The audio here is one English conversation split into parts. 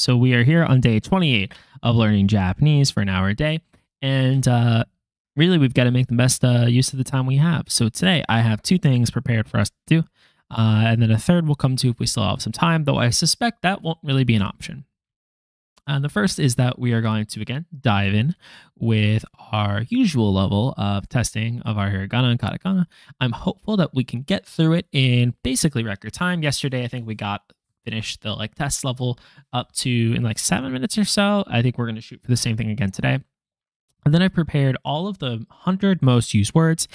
So we are here on day 28 of learning Japanese for an hour a day. And uh, really, we've got to make the best uh, use of the time we have. So today, I have two things prepared for us to do. Uh, and then a third will come to if we still have some time, though I suspect that won't really be an option. And the first is that we are going to again dive in with our usual level of testing of our hiragana and katakana. I'm hopeful that we can get through it in basically record time. Yesterday, I think we got finished the like test level up to in like seven minutes or so. I think we're going to shoot for the same thing again today. And then I prepared all of the hundred most used words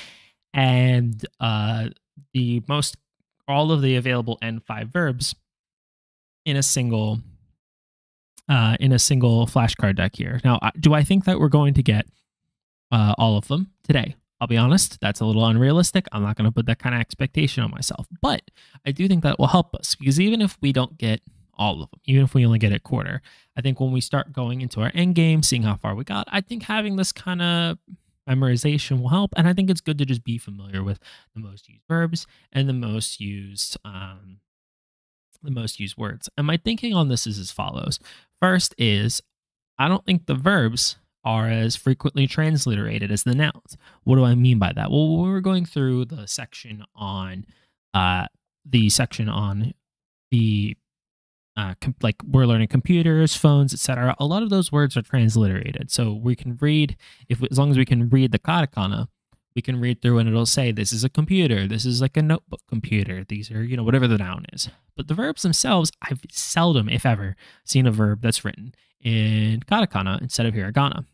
and uh, the most all of the available N5 verbs in a single uh, in a single flashcard deck here. Now, do I think that we're going to get uh, all of them today? I'll be honest, that's a little unrealistic. I'm not going to put that kind of expectation on myself, but I do think that will help us because even if we don't get all of them, even if we only get a quarter, I think when we start going into our end game, seeing how far we got, I think having this kind of memorization will help. And I think it's good to just be familiar with the most used verbs and the most used um, the most used words. And my thinking on this is as follows. First is I don't think the verbs are as frequently transliterated as the nouns. What do I mean by that? Well, we were going through the section on uh, the section on the uh, like we're learning computers, phones, etc. A lot of those words are transliterated, so we can read if as long as we can read the katakana, we can read through and it'll say this is a computer, this is like a notebook computer. These are you know whatever the noun is. But the verbs themselves, I've seldom, if ever, seen a verb that's written in katakana instead of hiragana.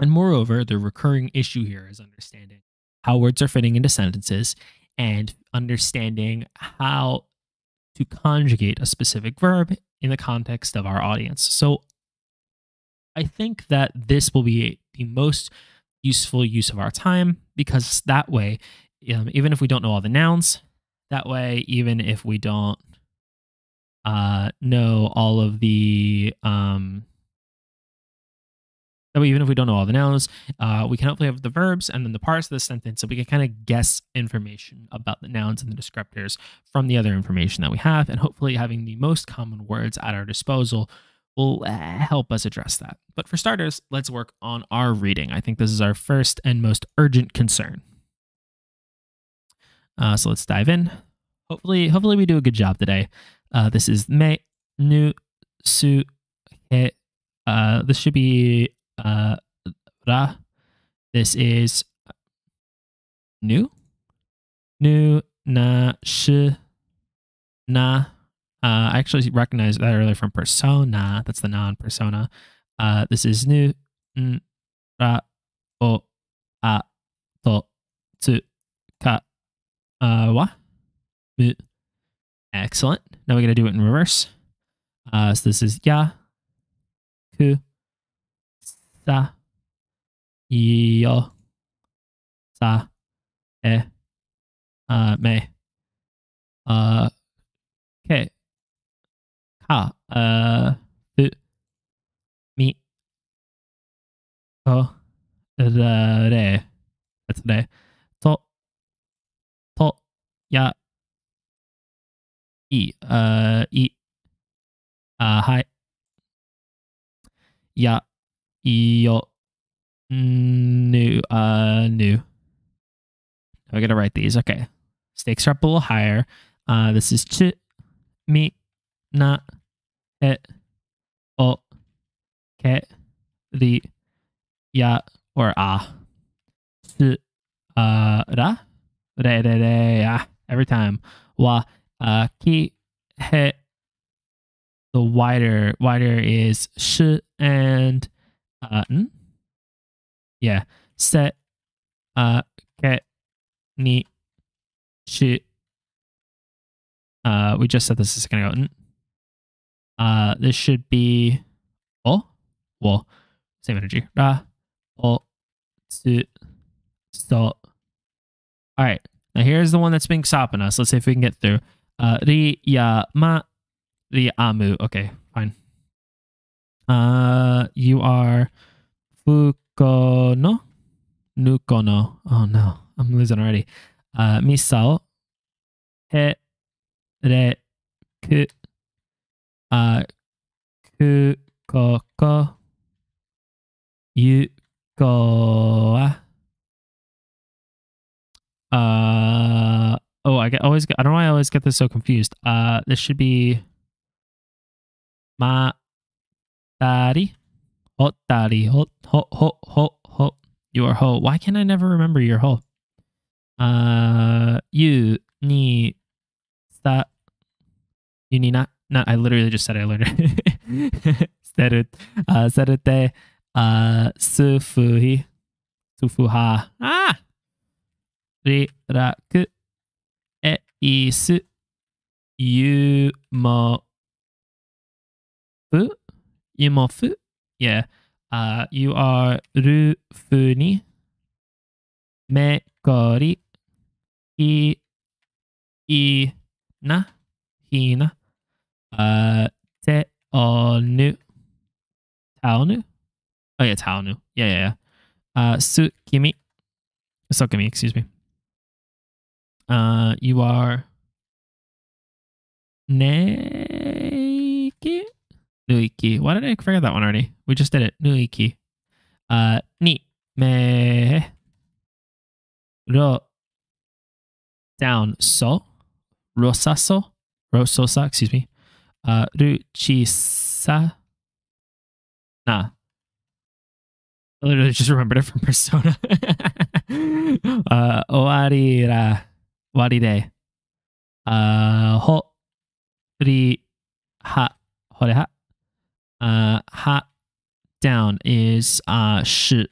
And moreover, the recurring issue here is understanding how words are fitting into sentences and understanding how to conjugate a specific verb in the context of our audience. So I think that this will be the most useful use of our time because that way, um, even if we don't know all the nouns, that way, even if we don't uh, know all of the um, that way, even if we don't know all the nouns, uh, we can hopefully have the verbs and then the parts of the sentence so we can kind of guess information about the nouns and the descriptors from the other information that we have. And hopefully, having the most common words at our disposal will uh, help us address that. But for starters, let's work on our reading. I think this is our first and most urgent concern. Uh, so let's dive in. Hopefully, hopefully we do a good job today. Uh, this is me, nu, su, he. Uh, this should be uh, ra. This is new, new, na, sh, na. Uh, I actually recognize that earlier from persona. That's the noun persona. Uh, this is new, n, ra, o, a, to, tu, ka, uh, wa, mu. Excellent. Now we're going to do it in reverse. Uh, so this is ya, ku, sa, yo, sa, e, uh, me, uh, ke, ka, uh, fu, mi, ko, re. That's re. To, to, ya, i, uh, i, uh, hai, ya, yo, new, uh, new. I gotta write these. Okay. Stakes are up a little higher. Uh, this is ch, mi, na, et, o, ke, ri, ya, or ah. S, uh, ra, re, re, re, ah. Every time. Wa, uh, ki, he. The wider, wider is sh and Yeah. Set, uh, ke, ni, shi. Uh, we just said this a second ago. Uh, this should be oh well same energy. Ra, o, tsu, so. All right. Now here's the one that's been stopping us. Let's see if we can get through. Uh, ri, ya, ma, ri, amu. Okay, fine. Uh, you are Fukono? Nukono. Oh no, I'm losing already. Uh, Misao. He. Re. Uh, Ku. Ku. Ko. Ko. Yu. Ko. Uh, oh, I get always. Get, I don't know why I always get this so confused. Uh, this should be. Ma. Daddy, Ottari. daddy, Ho, ho, ho, ho, ho. You are ho. Why can I never remember your ho? Uh, you ni sa. You ni na. No, I literally just said I learned it. Serut. uh, serute. Uh, sufuhi. Sufuha. Ah! Riraku. E isu. Yumo. Bu? Imofu, Yeah. Uh, you are Rufuni, Mekori, I, Ina, Hina, uh, Te Onu, Taonu. Oh, yeah, Taonu. Yeah, yeah, yeah. Uh, Tsukimi, Tsukimi, excuse me. Uh, you are naked. Nuiki. Why did I forget that one already? We just did it. Nuiki. Uh, ni me ro down so rosaso rososa. Excuse me. Uh, ruchisa na. I literally just remembered it from Persona. uh, oari ra wari de. Uh, ho ri ha hore ha. Uh, ha down is uh shi.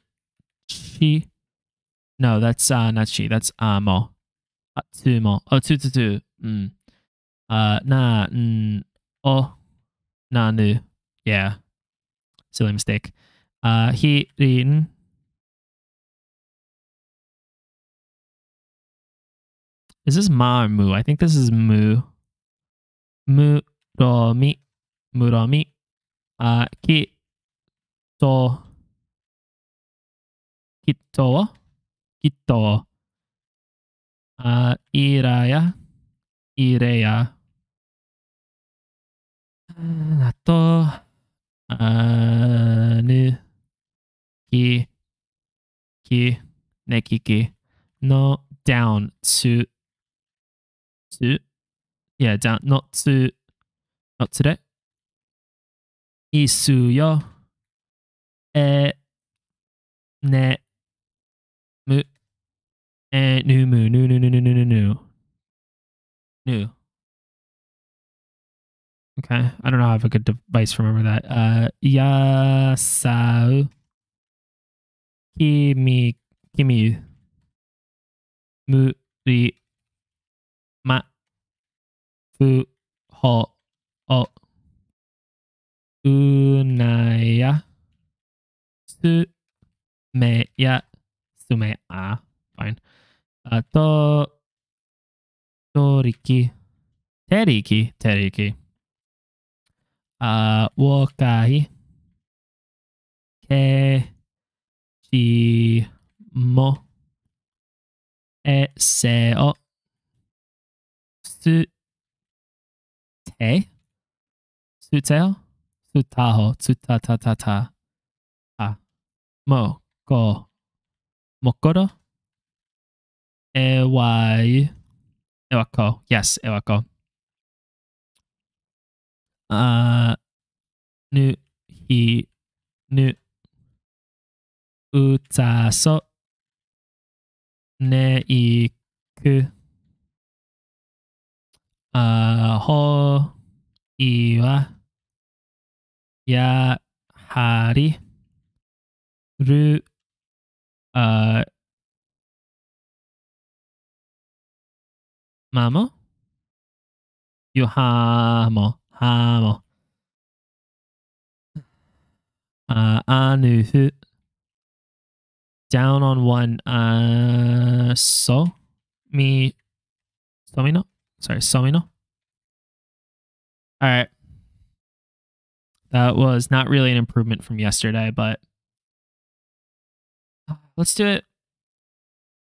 No, that's uh not chi. That's amo. Atsumo. Oh, tu tu tu. Mm. Uh, na n o na nu. Yeah. Silly mistake. Uh, hirin. Is this ma or mu? I think this is mu. Muromi. Muromi. Uh, ki to. Kito. Kito. Uh, iraya. Ireya. Nato. Uh, nu. Ki. Ki. Nekiki. No down to. To. Yeah, down. Not to. Not today. Isuyo. E. Ne. Mu. E. Nu mu. Nu nu nu nu nu nu nu. Okay. I don't know. I have a good device to remember that. Uh, Yasau. Kimi. Kimi. Muri. Ma. Fu. Ho. O. Unaya. Su. Me. Ya. Sume. Ah. Fine. Uh, to. Toriki. Teriki. Teriki. Uh, wokai. Ke. Chi. Mo. E. Se. O. Su. Te. Suteo. Sutaho. Tsutatata. Ah. Mo. Go. Mokoro. Ewai. Ewako. Yes, Ewako. Uh, nu, hi, nu, utaso, ne, iku, uh, ho, iwa, ya, hari, ru, uh, mamo, yuhamo, hamo, uh, anuhu, down on one, uh, so, me somino, sorry, somino. All right. That was not really an improvement from yesterday, but let's do it.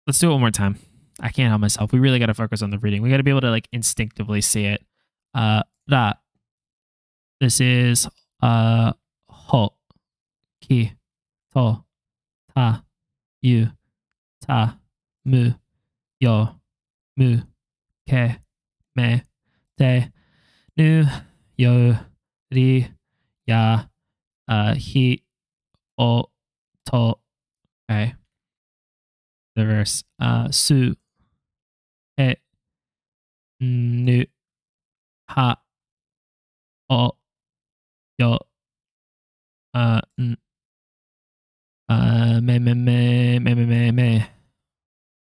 Let's do it one more time. I can't help myself. We really got to focus on the reading. We got to be able to like instinctively see it. Uh, that. This is uh, ho, ki, to, ta, yu, ta, mu, yo, mu, ke, me, te, nu, yo, ri, ya, uh, hi, o, to. Okay. The verse. Uh, su, he, nu, ha, o, yo, uh, uh, me, me, me, me, me, me, me,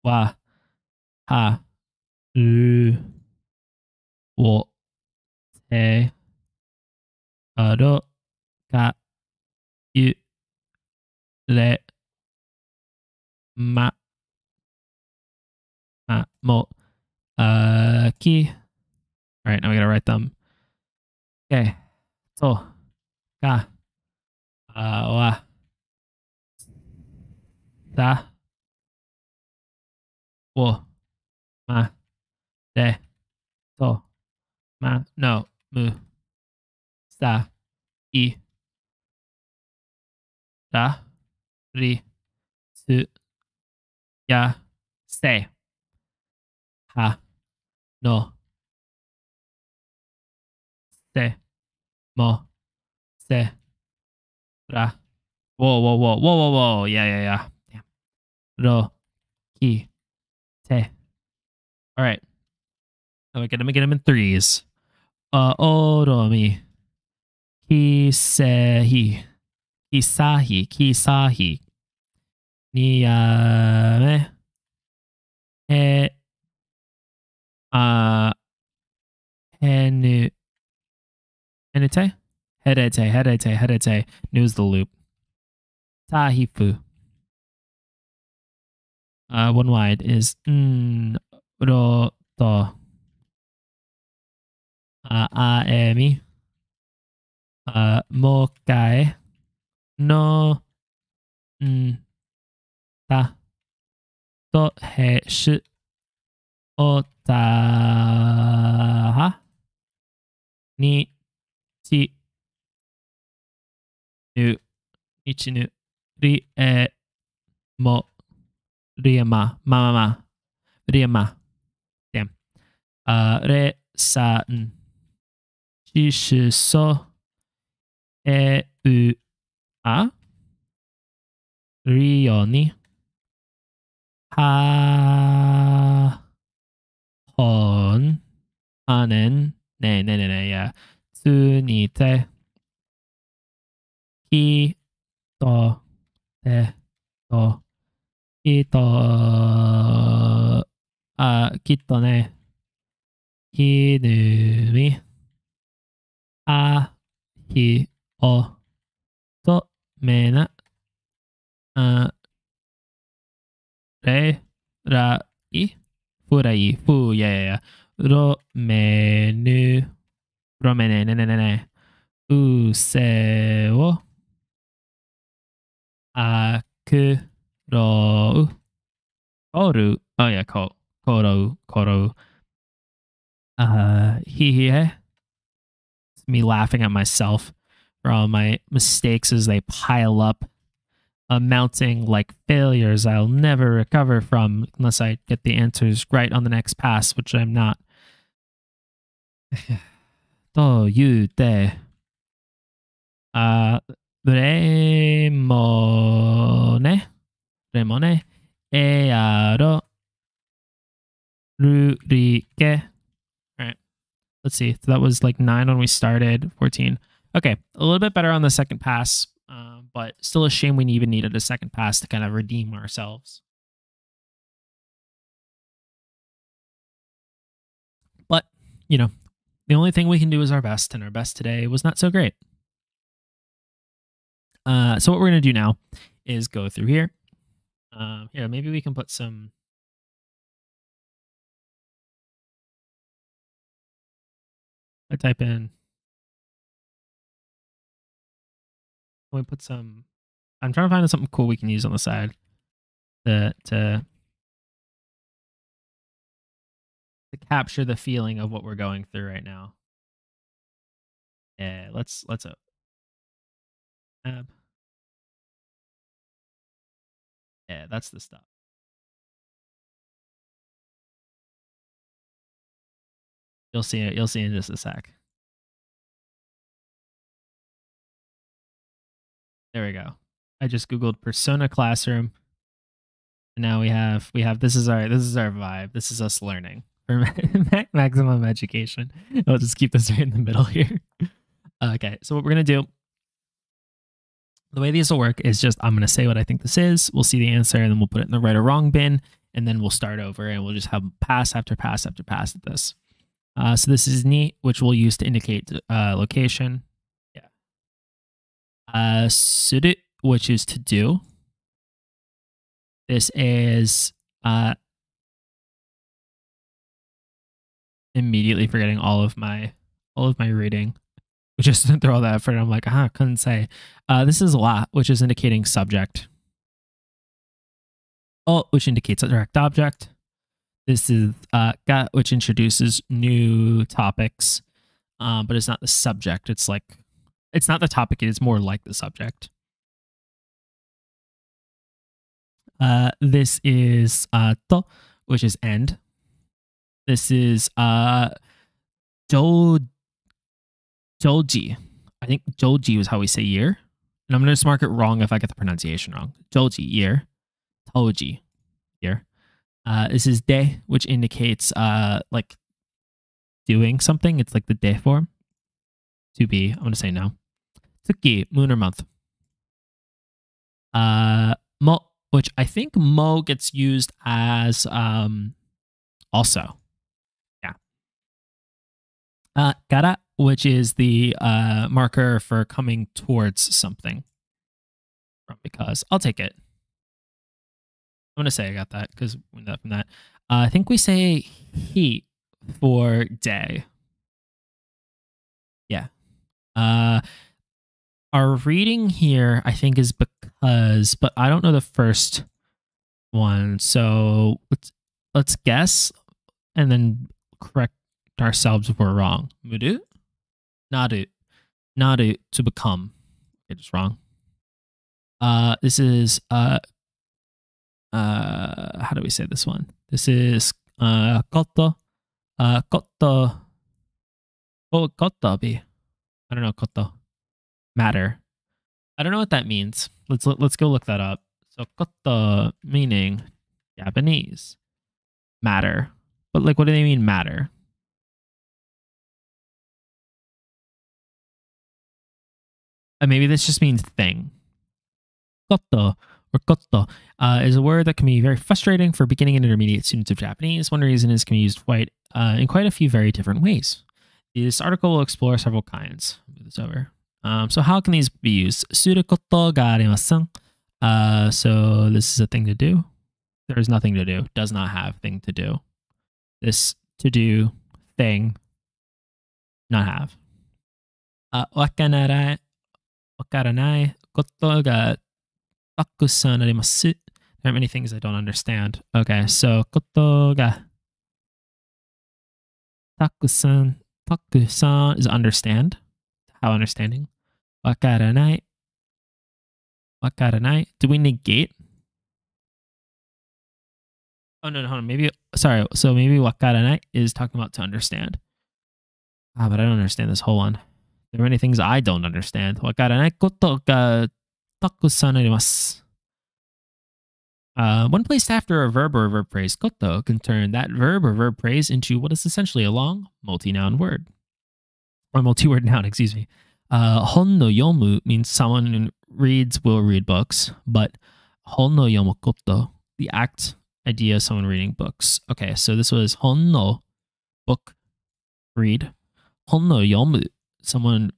wa, ha, ru, wo, te, uh, ka, yu, le, ma, ma, mo, uh, ki. All right, now we gotta write them. Okay. So, ka, uh, wa, da, wo, ma, de, to, ma, no, mu, sa, i, da, ri, su, ya, se, ha, no, se, mo, se, ra. Whoa, whoa, whoa, whoa, whoa, whoa. Yeah, yeah, yeah. Damn. Ro, ki, te. All right. Now we're gonna get them in threes. Uh, oromi, kisehi, kisahi, kisahi, niyame, he, uh, henu, henute, herete, herete, herete. News the loop. Tahifu. Uh, one wide is n ro to. Uh, aemi. Uh, mokai. No. n ta. To he shi. O ta ha. Ni. Ti. Nu. Ichinu. Ri e. Mo. Riema. Ma ma ma. Riema. Damn. Uh, re sa n. Chi shi so. E u a. Rio ni. Ha. Hon. Hanen. Ne, ne, ne, ne, yeah. Tsu ni te. Ki. To. Te. To. Ki to. Ah, ki to ne. Ki nu mi. A. Hi. O. To. Me na. Uh, re. Ra. I. Furai. Fu. Yeah, yeah, yeah. Ro. Me. Nu. Ro. Me. Ne. Ne. Ne. Ne. Ne. U. Se. A. Ku. Ro. Koru. Oh, yeah. Ko. Koro. Koro. Uh, he. He. He. It's me laughing at myself for all my mistakes as they pile up, amounting like failures I'll never recover from unless I get the answers right on the next pass, which I'm not. To you te. Uh, remone. Remone. Earo. Rurike. All right. Let's see. So that was like nine when we started, 14. Okay, a little bit better on the second pass, uh, but still a shame we even needed a second pass to kind of redeem ourselves. But, you know, the only thing we can do is our best, and our best today was not so great. Uh, so what we're going to do now is go through here. Um, here, maybe we can put some. I type in we put some i'm trying to find something cool we can use on the side to to to capture the feeling of what we're going through right now yeah let's let's uh. Yeah, that's the stuff. You'll see it. You'll see in just a sec. There we go. I just googled persona classroom. And now we have we have this is our this is our vibe. This is us learning for maximum education. I'll just keep this right in the middle here. Okay, so what we're gonna do the way these will work is just I'm to say what I think this is. We'll see the answer and then we'll put it in the right or wrong bin. And then we'll start over and we'll just have pass after pass after pass at this. Uh, so this is neat, which we'll use to indicate uh, location. Uh, suru, which is to do. This is uh, immediately forgetting all of my all of my reading just didn't throw all that effort. I'm like, ah, couldn't say. Uh, this is a lot, which is indicating subject. Oh, which indicates a direct object. This is uh, ga, which introduces new topics, um, but it's not the subject. It's like, it's not the topic. It is more like the subject. Uh, this is uh, to, which is end. This is uh, do. I think Joji was how we say year. And I'm going to just mark it wrong if I get the pronunciation wrong. Joji, year. Toji, year. Uh, this is de, which indicates uh, like doing something. It's like the de form. To be, I'm going to say no. Tsuki, moon or month. Uh, mo, which I think mo gets used as um, also. Yeah. Uh, gara, which is the uh, marker for coming towards something. Because I'll take it. I'm gonna say I got that because we know from that. Uh, I think we say heat for day. Yeah. Uh, our reading here, I think, is because, but I don't know the first one. So let's let's guess and then correct ourselves if we're wrong. Mudu? naru, naru to become. It's wrong. Uh, this is uh, uh, how do we say this one? This is uh, koto, uh, koto, oh, koto be. I don't know koto, matter. I don't know what that means. Let's let's go look that up. So koto meaning Japanese matter, but like, what do they mean matter? And maybe this just means thing. Koto or koto uh, is a word that can be very frustrating for beginning and intermediate students of Japanese. One reason is can be used quite uh, in quite a few very different ways. This article will explore several kinds. Move this over. Um, so how can these be used? Sudo koto ga. Uh, so this is a thing to do. There is nothing to do. Does not have thing to do. This to do thing, not have. Uh, wakanarai, wakaranai koto ga takusan arimasu. There are many things I don't understand. Okay, so koto ga takusan. Takusan is understand. How understanding. Wakaranai. Wakaranai. Do we negate? Oh, no, no, hold on. Maybe, sorry. So maybe wakaranai is talking about to understand. Ah, but I don't understand this whole one. There are many things I don't understand. Wakaranai koto ga takusan arimasu. Uh, one placed after a verb or a verb phrase, koto, can turn that verb or verb phrase into what is essentially a long, multi-noun word. Or multi-word noun, excuse me. Uh, hon no yomu means someone who reads will read books, but hon no yomu koto, the act idea of someone reading books. Okay, so this was hon no, book, read. Hon no yomu someone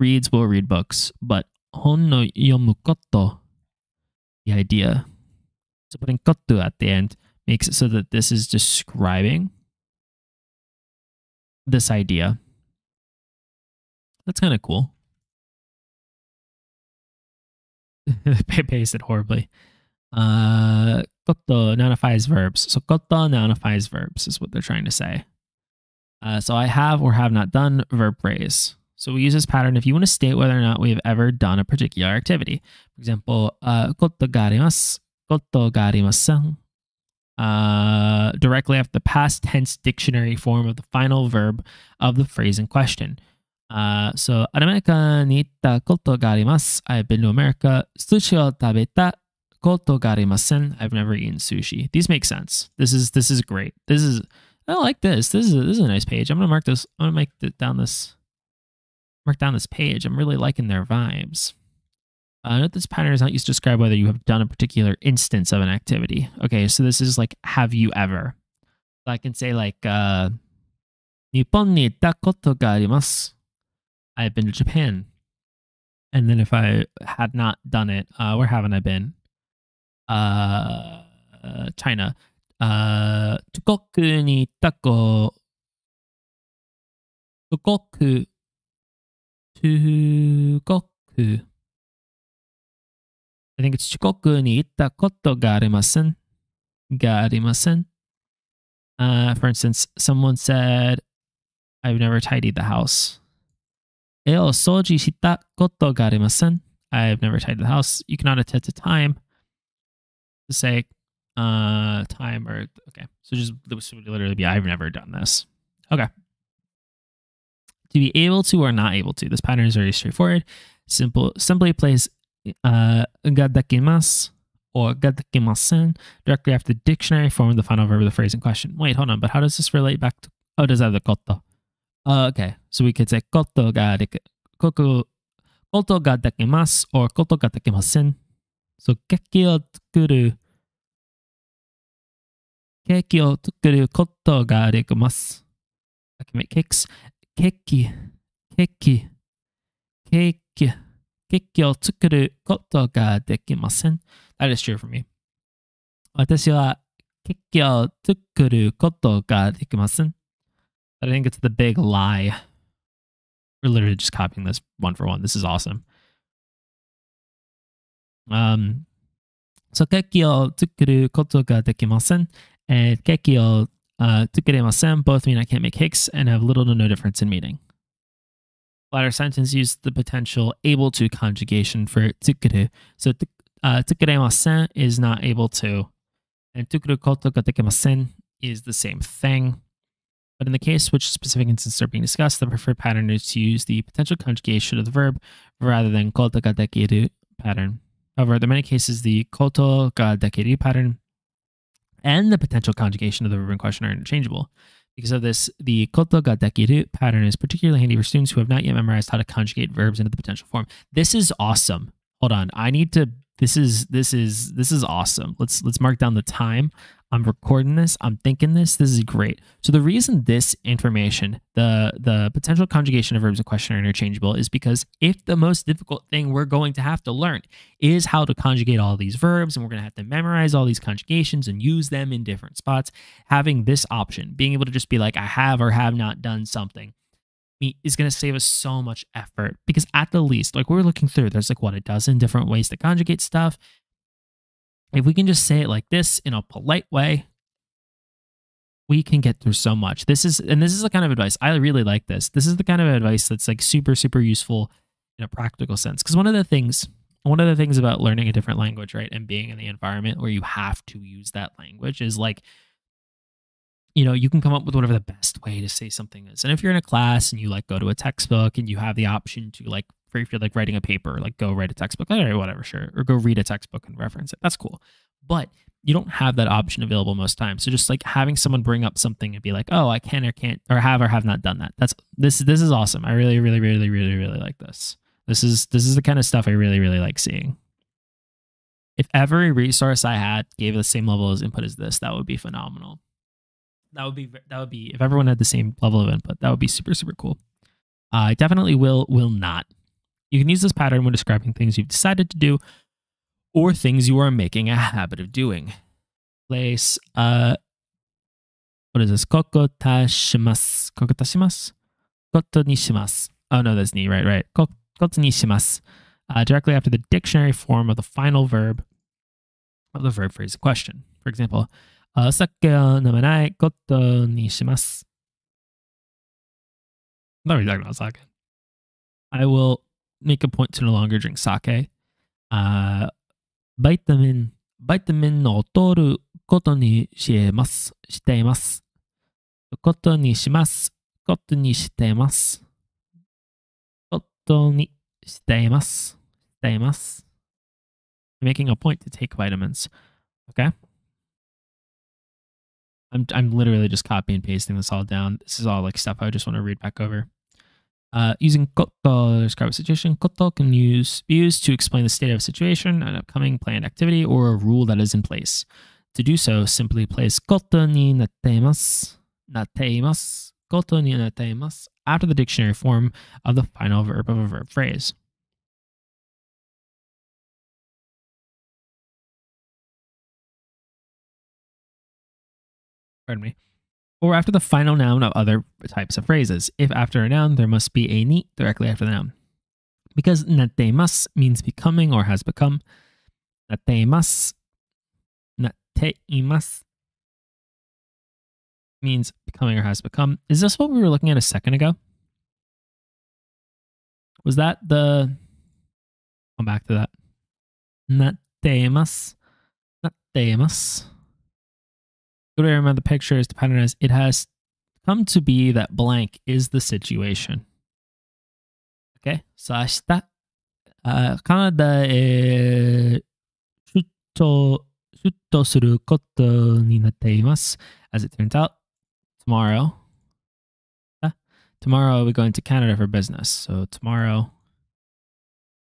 reads will read books, but hon no yomu koto, the idea. So putting koto at the end makes it so that this is describing this idea. That's kind of cool. Pepe said horribly. Uh, koto nonifies verbs. So koto nonifies verbs is what they're trying to say. Uh, so I have or have not done verb phrase. So we use this pattern if you want to state whether or not we have ever done a particular activity. For example, uh, koto garimasu, koto garimasen. Uh, directly after the past tense dictionary form of the final verb of the phrase in question. Uh, so, アメリカに行ったことがあります。I've been to America. 寿司を食べたことがありません。I've never eaten sushi. These make sense. This is this is great. This is I like this. This is a, this is a nice page. I'm gonna mark this. I'm gonna make it down this mark down this page. I'm really liking their vibes. Uh, note this pattern is not used to describe whether you have done a particular instance of an activity. Okay, so this is like have you ever? So I can say like uh 日本に行ったことがあります。 I have been to Japan. And then if I had not done it, uh, where haven't I been? Uh, uh China. Uh, I think it's Chukoku ni itta koto ga arimasen. Ga arimasen. Uh, for instance, someone said, I've never tidied the house. Eo soji shita koto. I have never tied the house. You cannot attend to time to say uh time or okay. So just this would literally be I've never done this. Okay. To be able to or not able to. This pattern is very straightforward. Simple simply place uh gadakimas or gadakimasen directly after the dictionary form of the final verb of the phrase in question. Wait, hold on, but how does this relate back to oh does that have the koto? Uh, okay. So we could say koto ga deku, koku, koto ga dekimasu or koto ga dekimasen. So keki o tsukuru ケーキを作ることができます。I can make cakes. ケーキ、ケーキ、ケーキ、ケーキを作ることができません。That is true for me. 私はケーキを作ることができません。 I think it's the big lie. We're literally just copying this one for one. This is awesome. Um, so keki o koto ga dekimasen, and keki o uh, both mean I can't make hicks and have little to no difference in meaning. Latter sentence used the potential able to conjugation for tsukuru. So uh, is not able to, and tsukuru koto ga dekimasen is the same thing. But in the case which specific instances are being discussed, the preferred pattern is to use the potential conjugation of the verb rather than koto ga dekiru pattern. However, there are many cases the koto ga dekiru pattern and the potential conjugation of the verb in question are interchangeable. Because of this, the koto ga dekiru pattern is particularly handy for students who have not yet memorized how to conjugate verbs into the potential form. This is awesome. Hold on. I need to this is this is this is awesome. Let's let's mark down the time. I'm recording this. I'm thinking this. This is great. So the reason this information, the the potential conjugation of verbs in question are interchangeable is because if the most difficult thing we're going to have to learn is how to conjugate all these verbs and we're going to have to memorize all these conjugations and use them in different spots, having this option, being able to just be like I have or have not done something is going to save us so much effort because at the least like we're looking through there's like what a dozen different ways to conjugate stuff if we can just say it like this in a polite way, we can get through so much. This is, and this is the kind of advice I really like this. This is the kind of advice that's like super, super useful in a practical sense. Because one of the things, one of the things about learning a different language, right, and being in the environment where you have to use that language is like, you know, you can come up with whatever the best way to say something is. And if you're in a class and you like go to a textbook and you have the option to like for if you're like writing a paper, like go write a textbook, or whatever, sure, or go read a textbook and reference it. That's cool. But you don't have that option available most times. So just like having someone bring up something and be like, "Oh, I can or can't, or have or have not done that." That's this. This is awesome. I really, really, really, really, really like this. This is this is the kind of stuff I really, really like seeing. If every resource I had gave the same level of input as this, that would be phenomenal. That would be that would be if everyone had the same level of input, that would be super super cool. I definitely will will not you can use this pattern when describing things you've decided to do or things you are making a habit of doing. Place, uh, what is this? Koko tashimasu. Koko? Koto ni shimasu. Oh, no, that's ni, right, right. Koto ni shimasu. Uh, directly after the dictionary form of the final verb of the verb phrase question. For example, uh, sake o namanai koto ni shimasu. I'm not sake. I will make a point to no longer drink sake. Uh, バイタミン、バイタミンを取ることにします、しています。ことにします。ことにしています。ことにしています。しています。Making a point to take vitamins. Okay? I'm, I'm literally just copy and pasting this all down. This is all like stuff I just want to read back over. Uh, using koto to describe a situation, koto can use be used to explain the state of a situation, an upcoming planned activity, or a rule that is in place. To do so, simply place koto ni natteimasu, natteimasu, koto ni natteimasu after the dictionary form of the final verb of a verb phrase. Pardon me or after the final noun of other types of phrases. If after a noun, there must be a ni directly after the noun. Because nateimasu means becoming or has become. Nateimasu, nateimasu means becoming or has become. Is this what we were looking at a second ago? Was that the. Come back to that. Nateimasu, nateimasu what I remember the picture is dependent as it has come to be that blank is the situation. Okay, so 明日、あカナダへ出張出張することになっています。As it turns out, tomorrow, uh, tomorrow I'll be going to Canada for business. So tomorrow,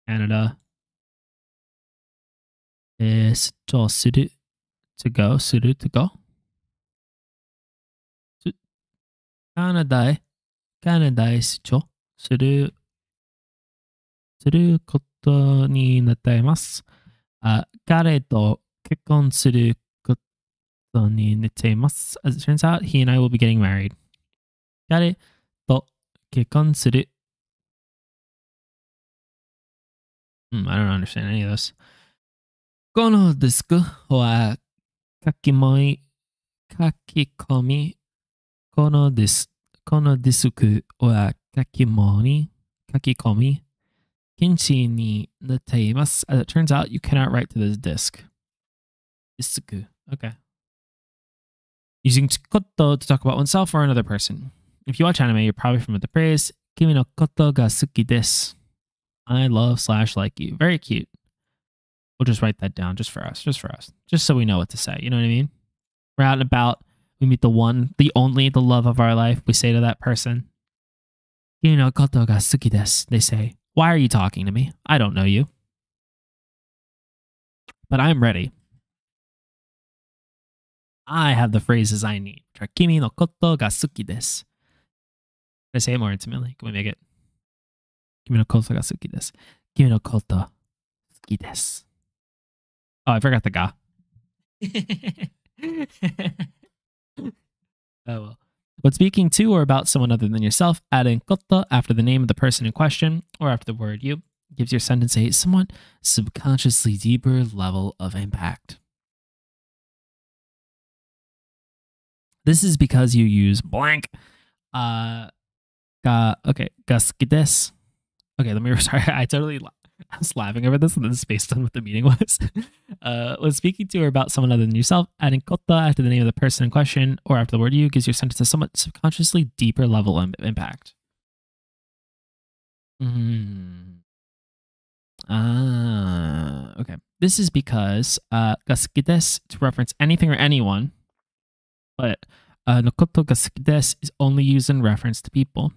Canada えー出張する to go する to go カナダへ、カナダへ出張する、することになっています。あ彼と結婚することになっています。As it turns out, he and I will be getting married. 彼と結婚する。Hmm, I don't understand any of this. このディスクは書き込み、書き込み、 Kono des kono desuku wa kakimoni kakikomi kinchi ni nateimas. As it turns out, you cannot write to this disk. Desuku. Okay. Using koto to talk about oneself or another person. If you watch anime, you're probably familiar with the phrase "kimi no koto ga suki des. I love slash like you. Very cute. We'll just write that down just for us, just for us, just so we know what to say. You know what I mean? We're out and about we meet the one, the only, the love of our life. We say to that person, "You know, koto ga suki desu." They say, "Why are you talking to me? I don't know you." But I'm ready. I have the phrases I need. Kimi no koto ga suki desu. Can I say it more intimately? Can we make it? Kimi no koto ga suki desu. Kimi no koto suki desu. Oh, I forgot the ga. oh well. Speaking to or about someone other than yourself, adding koto after the name of the person in question or after the word you gives your sentence a somewhat subconsciously deeper level of impact. This is because you use blank. Uh, ga, okay, ga suki desu. Okay, let me. Sorry, I totally. I was laughing over this, and this is based on what the meaning was. Uh, when speaking to or about someone other than yourself, adding koto after the name of the person in question or after the word you gives your sentence a somewhat subconsciously deeper level of impact. Mm. Ah, okay. This is because uh, ga to reference anything or anyone, but uh, no koto ga suki desu is only used in reference to people.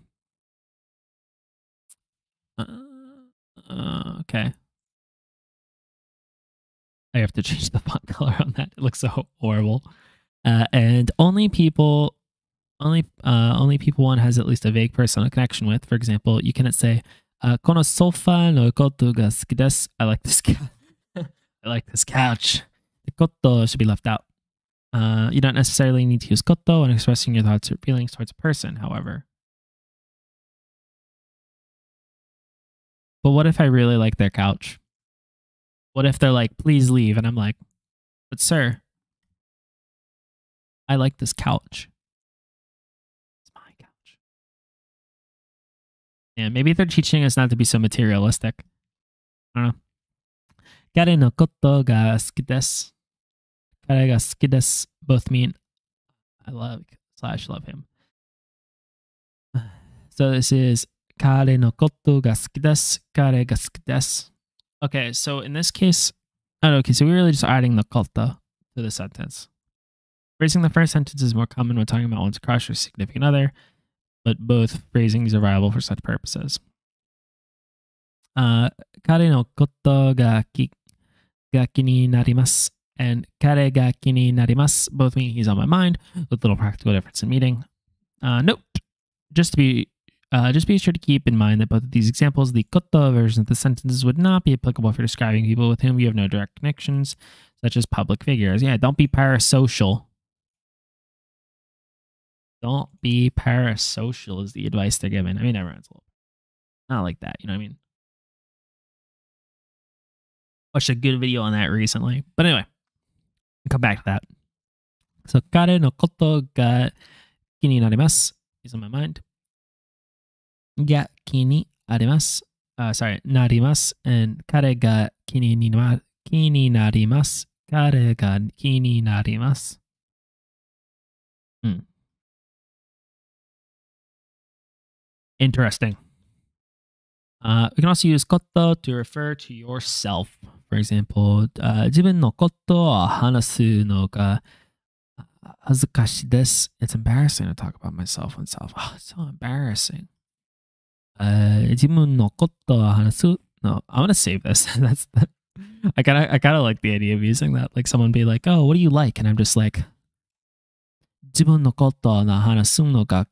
Uh, okay. I have to change the font color on that. It looks so horrible. Uh, and only people, only uh, only people one has at least a vague personal connection with. For example, you cannot say, uh, "Kono sofa no koto ga suki desu." I like this. I like this couch. The koto should be left out. Uh, you don't necessarily need to use koto when expressing your thoughts or feelings towards a person. However, but what if I really like their couch? What if they're like, please leave? And I'm like, but sir, I like this couch. It's my couch. And maybe they're teaching us not to be so materialistic. I don't know. 彼のことが好きです。彼が好きです。Both mean I love slash love him. So this is 彼のことが好きです。彼が好きです。Okay, so in this case, oh, okay, so we're really just adding the koto to the sentence. Phrasing the first sentence is more common when talking about one's crush or significant other, but both phrasings are viable for such purposes. Uh, 彼のことがきが気になります。And 彼が気になります both mean he's on my mind, with little practical difference in meaning. Uh, note, just to be uh, just be sure to keep in mind that both of these examples, the koto version of the sentences, would not be applicable for describing people with whom you have no direct connections, such as public figures. Yeah, don't be parasocial. Don't be parasocial is the advice they're given. I mean, everyone's a little not like that, you know what I mean? Watched a good video on that recently. But anyway, I'll come back to that. So, kare no koto ga kini narimasu is on my mind が気にあります。Uh, sorry, なります。And 彼が気にな気になります。彼が気になります。Hmm. Interesting. Uh, we can also use こと to refer to yourself. For example, uh, 自分のことを話すのが恥ずかしいです。It's embarrassing to talk about myself and self. Oh, it's so embarrassing. Uh, no, I'm gonna save this. That's that. I kind of I kind of like the idea of using that. Like someone be like, "Oh, what do you like?" and I'm just like, "Jibun no koto na hanasu no ga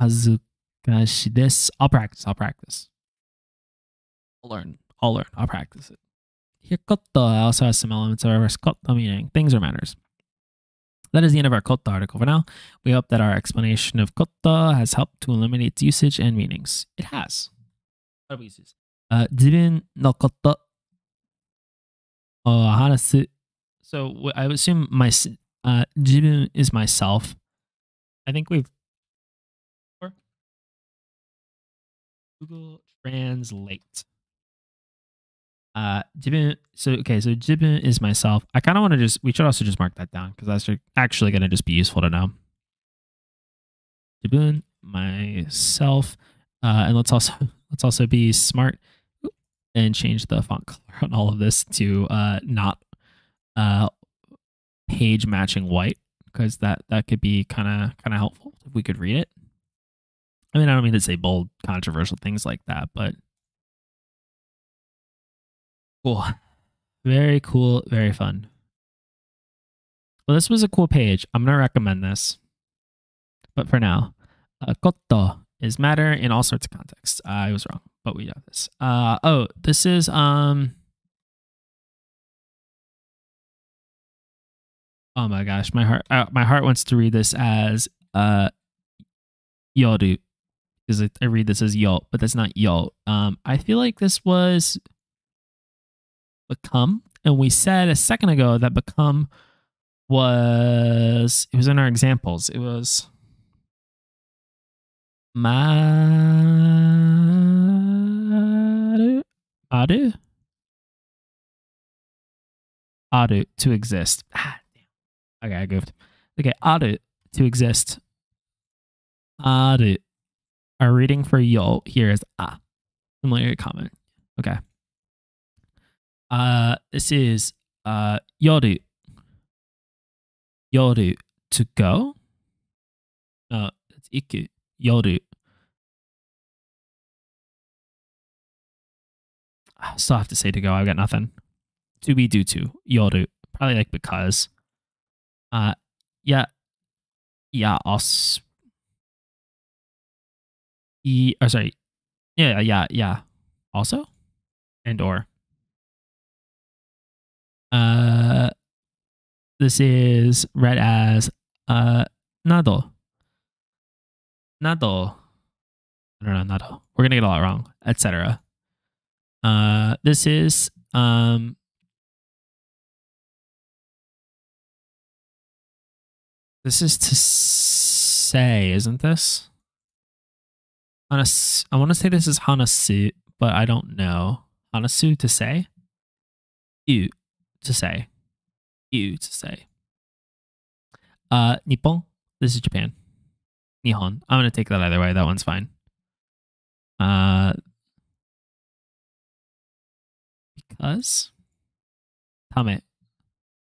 hazukashi desu." I'll practice. I'll practice. I'll learn. I'll learn. I'll practice it. Here koto also has some elements of reverse koto meaning things or matters. That is the end of our koto article for now. We hope that our explanation of koto has helped to eliminate its usage and meanings. It has. What are we uses? Uh, 自分のこと uh, 話す So I assume my uh, is myself. I think we've Google Translate. Uh, Jibin. So okay, so Jibin is myself. I kind of want to just. We should also just mark that down because that's actually going to just be useful to know. Jibin myself, uh, and let's also let's also be smart and change the font color on all of this to uh, not uh, page matching white because that that could be kind of kind of helpful if we could read it. I mean, I don't mean to say bold, controversial things like that, but cool, very cool, very fun. Well, this was a cool page. I'm gonna recommend this, but for now, uh, koto is matter in all sorts of contexts. I was wrong, but we got this. Uh oh, this is um. Oh my gosh, my heart uh, my heart wants to read this as uh yoru because I, read this as yo, but that's not yo. Um, I feel like this was become, and we said a second ago that become was it was in our examples. It was maru aru aru to exist. Ah. Okay, I goofed. Okay, aru to exist. Aru. Our reading for yo here is ah. Similar comment. Okay. Uh, this is uh yoru. Yoru to go. Uh, it's iku. Yoru. I still have to say to go. I've got nothing. To be due to. Yoru. Probably like because. Uh, yeah. Yeah, os. E, oh, sorry. Yeah, yeah, yeah. Also? And or. Uh, this is read as uh nado. Nado. I don't know, nado. We're gonna get a lot wrong, etc. Uh, this is um. This is to say, isn't this? Hanas- I want to say this is Hanasu, but I don't know. Hanasu to say? You to say. You to say. Uh, Nippon. This is Japan. Nihon. I'm gonna take that either way. That one's fine. Uh, because tame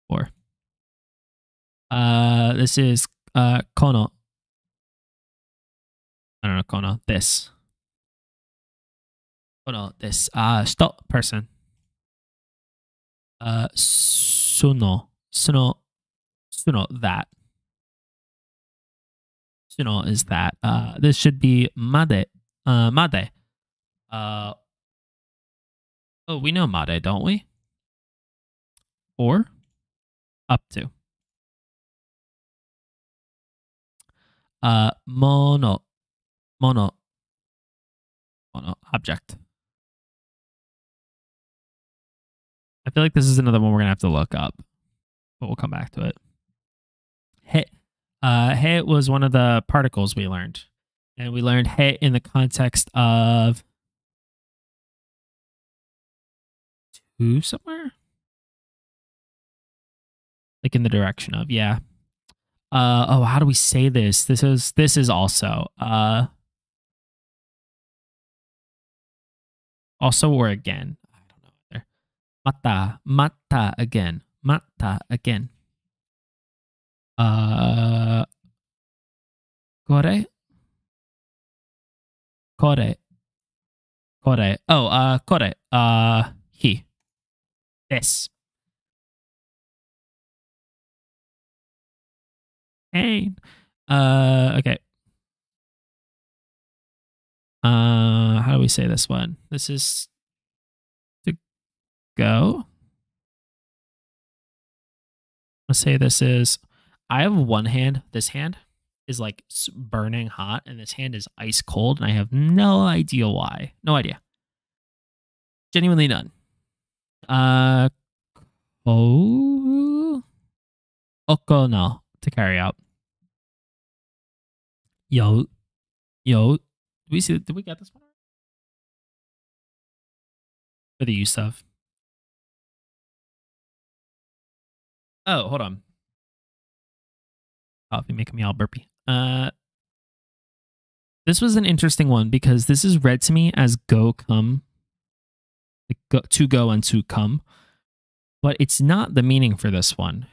or uh, this is uh kono. I don't know kono. This. Kono. This. Uh, stop person. Uh, suno. Suno. Suno. That. Suno is that. Uh, this should be made. Uh, made. Uh, oh, we know made, don't we? Or up to. Uh, mono. Mono. Mono. Object. I feel like this is another one we're gonna have to look up, but we'll come back to it. He, uh, he was one of the particles we learned, and we learned he in the context of to somewhere, like in the direction of yeah. Uh oh, how do we say this? This is this is also uh also or again. I don't know either. Mata, mata again, mata again. Uh, kore, kore, kore. Oh, uh, kore. Uh, he. This. Hey. Uh, okay. Uh, how do we say this one? This is go. Let's say this is. I have one hand. This hand is like burning hot, and this hand is ice cold, and I have no idea why. No idea. Genuinely none. Uh, oh, okono to carry out. Yo, yo. Did we see? Did we get this one? For the use of. Oh, hold on. Coffee making me all burpy. Uh, this was an interesting one because this is read to me as go come, like go, to go and to come, but it's not the meaning for this one.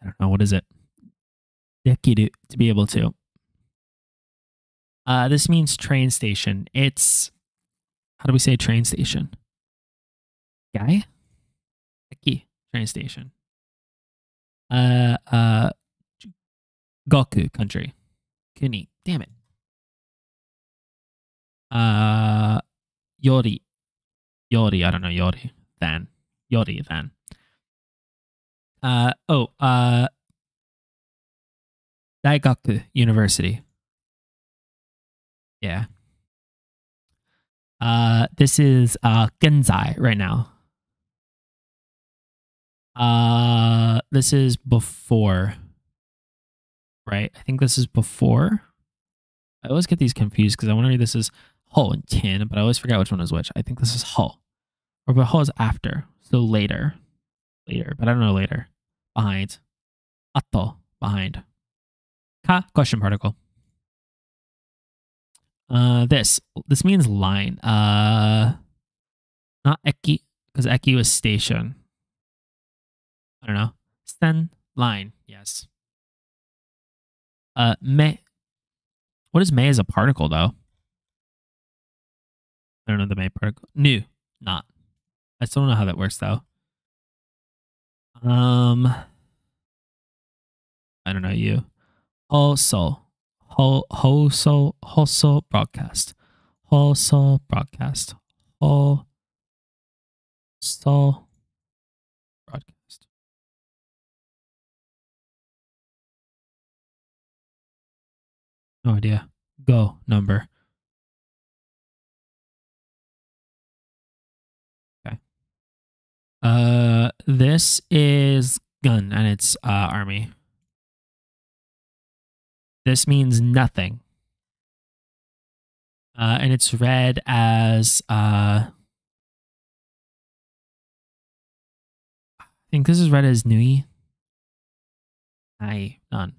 I don't know what is it. To be able to. Uh, this means train station. It's how do we say train station? Guy? Eki train station. Uh uh Goku country. Kuni. Damn it. Uh Yori. Yori, I don't know, Yori. Then. Yori then. Uh oh, uh Daigaku University. Yeah. Uh this is uh Genzai right now. Uh this is before. Right? I think this is before. I always get these confused because I to read this as Ho and Tin, but I always forget which one is which. I think this is Ho. Or but Ho is after. So later. Later, but I don't know later. Behind. Ato behind. Ka question particle. Uh this. This means line. Uh not eki, because eki was station. I don't know. Sten line, yes. Uh me. What is me as a particle though? I don't know the me particle. New, not. I still don't know how that works though. Um I don't know you. Also Ho Hoso Hoso broadcast. Hoso broadcast. Ho No idea. Go number. Okay. Uh this is gun and it's uh army. This means nothing. Uh, and it's read as uh, I think this is read as Nui. I none.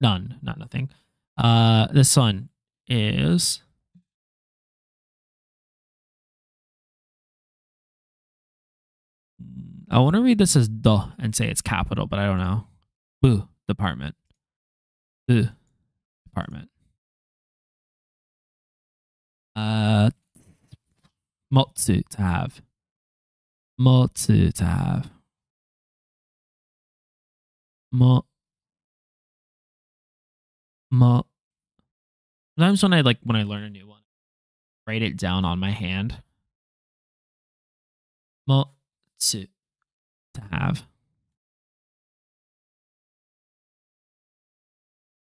None, not nothing. Uh this one is I want to read this as duh and say it's capital, but I don't know. Boo department. Boo department. Uh motsu to have. Motsu to have. Mo Mo Sometimes when I like when I learn a new one, write it down on my hand. Motsu to have.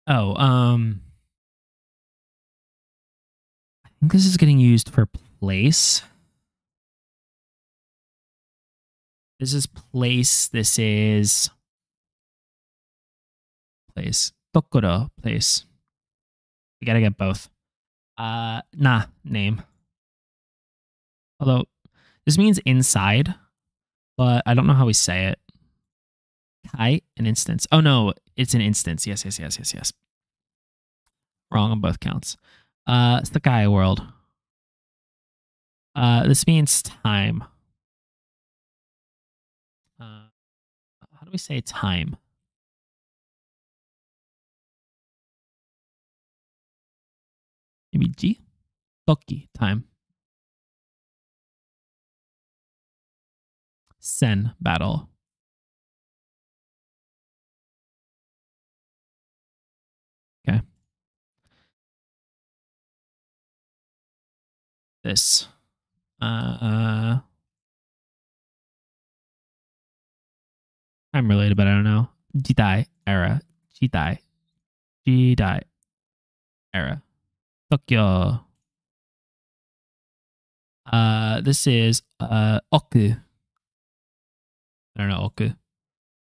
Oh, um I think this is getting used for place. This is place. This is place. Tokoro place. We gotta get both. Uh nah, name. Although this means inside, but I don't know how we say it. Kai, an instance. Oh no, it's an instance. Yes, yes, yes, yes, yes. Wrong on both counts. Uh it's the Gaia world. Uh this means time. Uh how do we say time? Maybe G? Toki, time. Sen, battle. Okay. This. Uh, uh, I'm related, but I don't know. Jidai era. Jidai. Jidai era. Tokyo. Uh, this is uh oku. I don't know oku.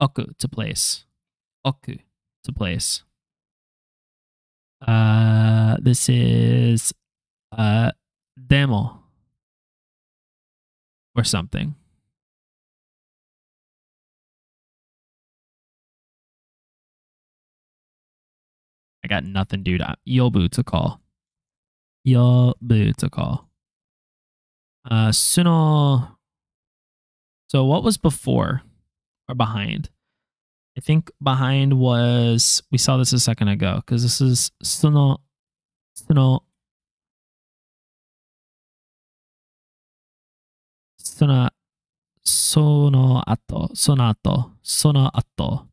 Oku to place. Oku to place. Uh, this is uh demo or something. I got nothing, dude. Yobu to call. To call. Uh, Suno. So what was before or behind? I think behind was we saw this a second ago because this is Suno. Suno. Suna. Sono ato. Sonato. Sono ato.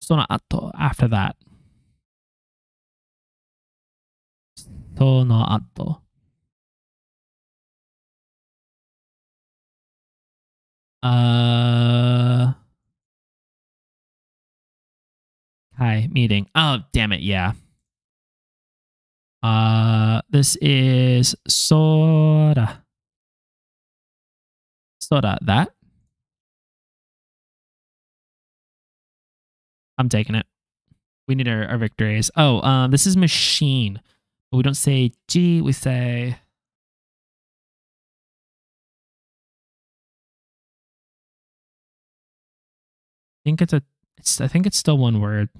Sono ato. After that. Sono ato. Uh. Hi, meeting. Oh, damn it. Yeah. Uh, this is Sora. Sora, that. I'm taking it. We need our, our victories. Oh, um, this is machine. We don't say G, we say I think it's a it's I think it's still one word.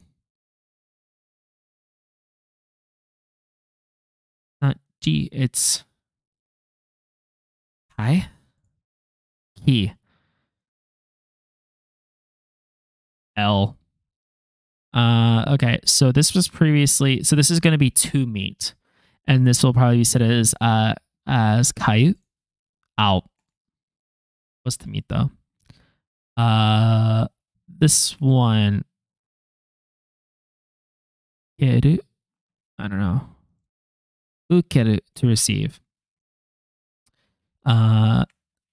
Not G, it's hi. Key. L. Uh, okay, so this was previously, so this is going to be to meet, and this will probably be said as uh as kayu out. What's to meet though? Uh, this one. Keru, I don't know. Ukeru to receive. Uh,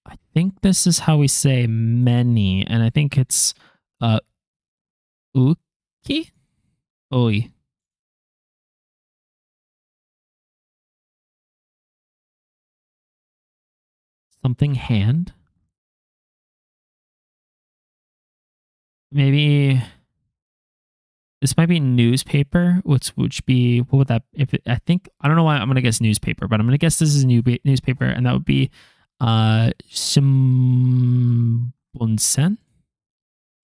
I think this is how we say many, and I think it's uh uki oi. Something hand. Maybe this might be newspaper, which which be what would that if it, I think I don't know why I'm gonna guess newspaper, but I'm gonna guess this is a new newspaper, and that would be uh Shimbunsen,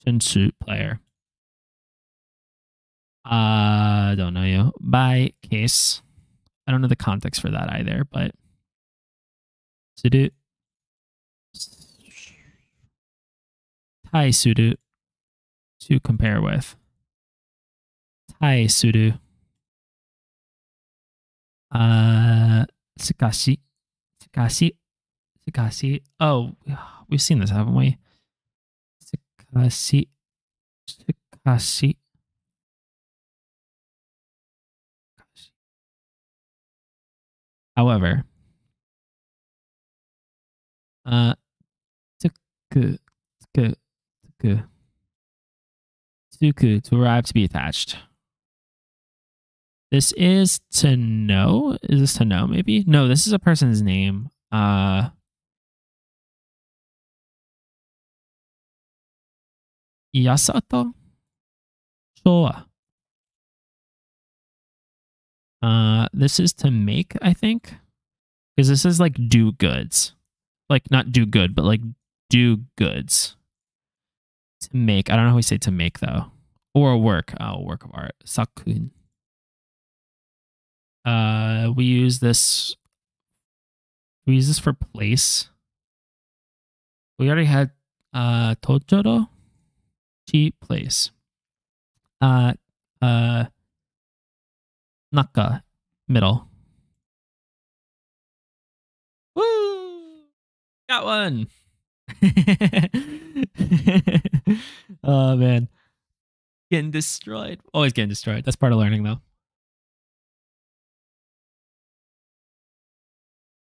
Shinsu player. Uh, don't know you by case. I don't know the context for that either, but Sudu Tai Sudu to compare with. Tai Suru. Uh, Tsukasi. Tsukasi. Tsukasi. Oh, we've seen this, haven't we? Tsukasi. Tsukasi. However, uh, tsuku, tsuku, to arrive to be attached. This is to know. Is this to know? Maybe no. This is a person's name. Uh, Yasato Showa. Uh, this is to make, I think, because this is like do goods, like not do good, but like do goods. To make, I don't know how we say to make though, or a work, oh, work of art, sakun. Uh, we use this. We use this for place. We already had uh Totoro, cheap place. Uh, uh, Naka, middle. Woo! Got one. oh man, getting destroyed. Always getting destroyed. That's part of learning, though.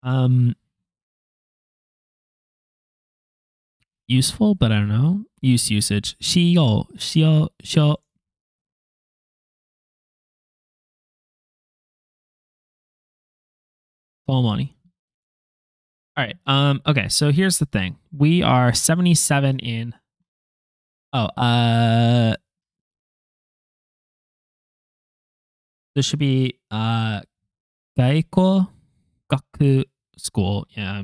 Um, useful, but I don't know. Use usage. 使用,使用,使用. Full money. All right. Um. Okay. So here's the thing. We are 77 in. Oh. Uh. There should be uh, Gaiko Gaku school. Yeah,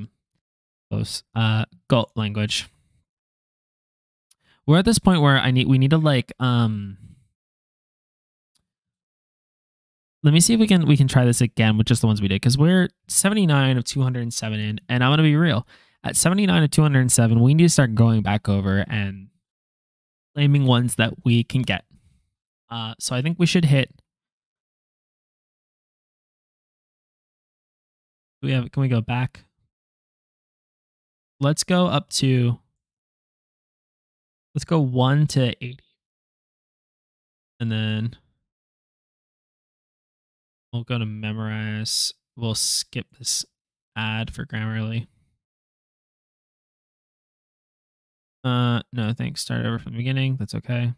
close. Uh, Go language. We're at this point where I need we need to like um. Let me see if we can we can try this again with just the ones we did because we're 79 of 207 in, and I'm gonna be real. At 79 of 207, we need to start going back over and claiming ones that we can get. Uh, so I think we should hit we have can we go back? Let's go up to let's go 1 to 80. And then we'll go to memorize. We'll skip this ad for Grammarly. Uh no, thanks. Start over from the beginning. That's okay.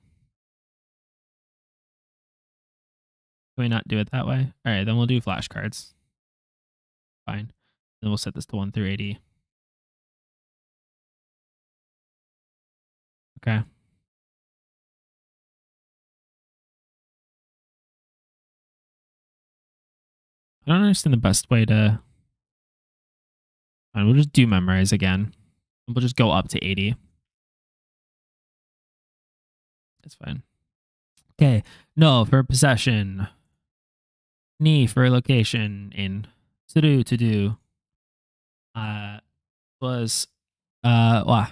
Can we not do it that way? All right, then we'll do flashcards. Fine. Then we'll set this to 1 through 80. Okay. I don't understand the best way to... Fine, we'll just do memorize again. We'll just go up to 80. That's fine. Okay. No for possession. Ni for location in to do to do uh was uh well,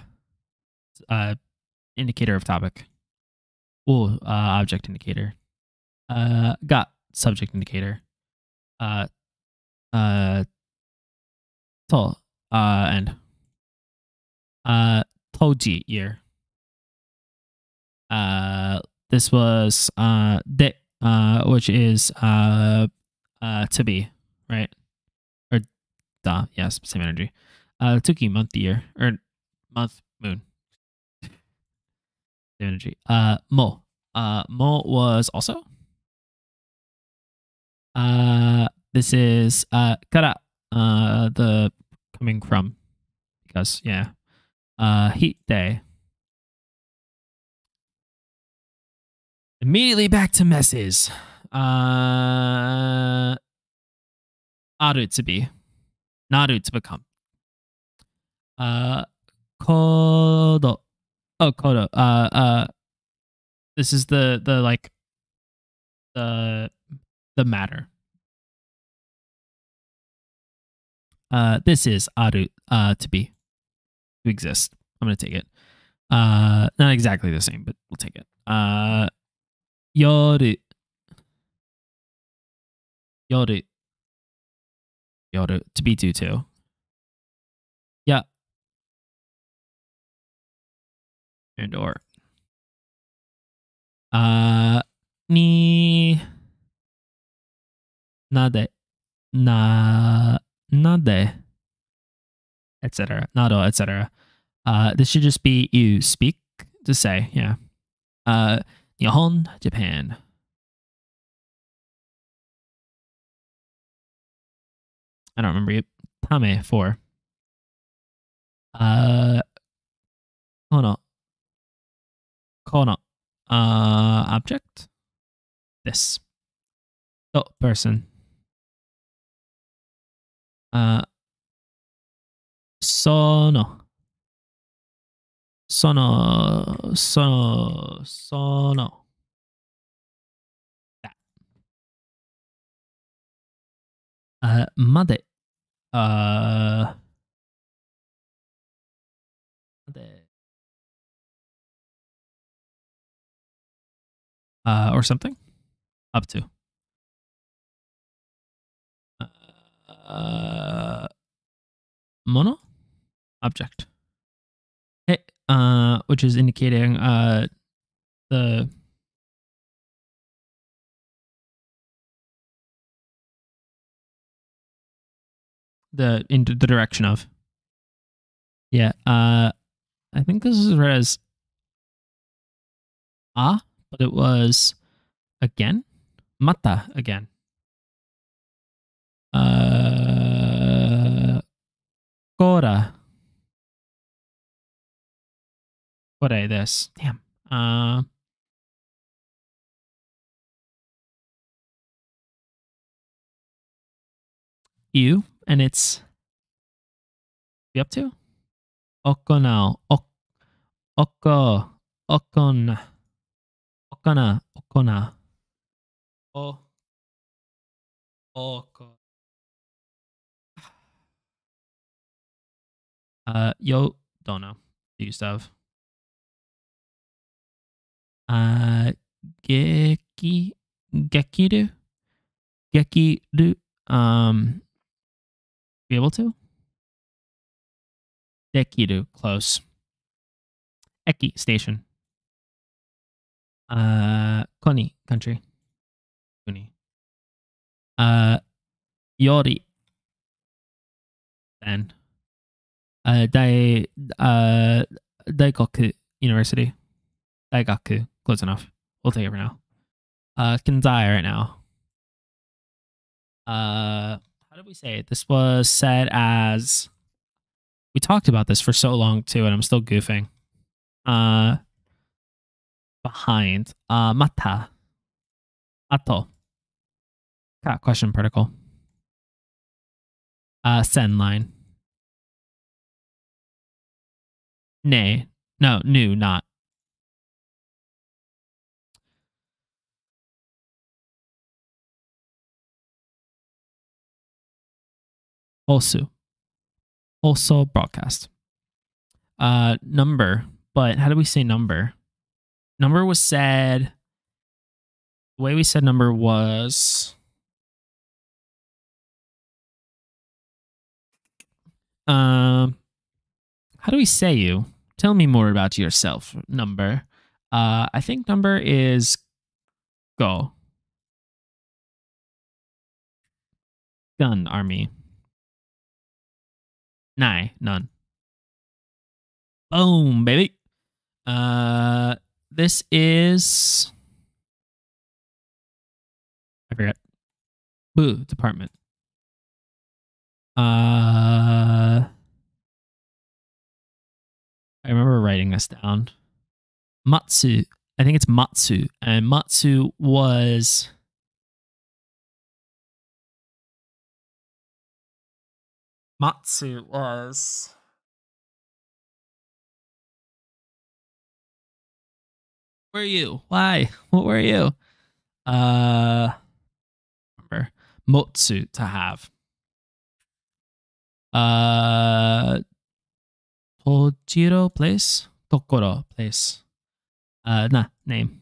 uh indicator of topic oh uh object indicator uh got subject indicator uh uh to uh and uh toji year uh this was uh de uh which is uh uh to be right Or Da, yes, same energy. Uh, Tuki, month, year, or month, moon. same energy. Uh, Mo. Uh, Mo was also. Uh, this is uh Kara. Uh, the coming from, because yeah. Uh, heat day. Immediately back to messes. Uh, aru to be, naru to become. Uh, kodo. Oh, kodo. Uh, uh, this is the the like the the matter. Uh, this is aru. Uh, to be, to exist. I'm gonna take it. Uh, not exactly the same, but we'll take it. Uh, yoru. Yoru. Yoru. To be due to. Yeah. And or. Uh, ni. Nade. Na. Nade. Etc. Nado, etc. Uh, this should just be you speak to say, yeah. Uh, Nihon, Japan. I don't remember it. Tame four. Uh, kono. Kono. Uh, object. This. Oh, person. Uh, sono. Sono. Sono. Sono. Uh, made. Uh, made. Uh, or something. Up to. Uh, mono object. Hey, uh, which is indicating uh the the in the direction of. Yeah, uh, I think this is read as ah, but it was again, mata again. Uh, Kora. Kore this. Damn. Uh, you and it's be up to okonao ok oko okon okona okona o oko uh yo don't know used of uh geki gekiru gekiru um be able to? Dekiru, close. Eki, station. Uh, Koni, country. Kuni. Uh, Yori. Then. Uh, Dai, uh, Daigoku University. Daigaku, close enough. We'll take it for now. Uh, Kenzai right now. Uh, how did we say it? This was said as we talked about this for so long too, and I'm still goofing. Uh behind. Uh mata. Ato. Question particle. Uh sen line. Nay. No, new, not. also. Also broadcast. Uh number. But how do we say number? Number was said the way we said number was um how do we say you tell me more about yourself number uh i think number is go gun army Nine, none. Boom, baby. Uh, this is. I forget. Boo, department. Uh, I remember writing this down. Matsu, I think it's Matsu, and Matsu was Matsu was where are you? Why? What were you? Uh remember. Motsu to have. Uh Tojiro place? Tokoro place. Uh nah, name.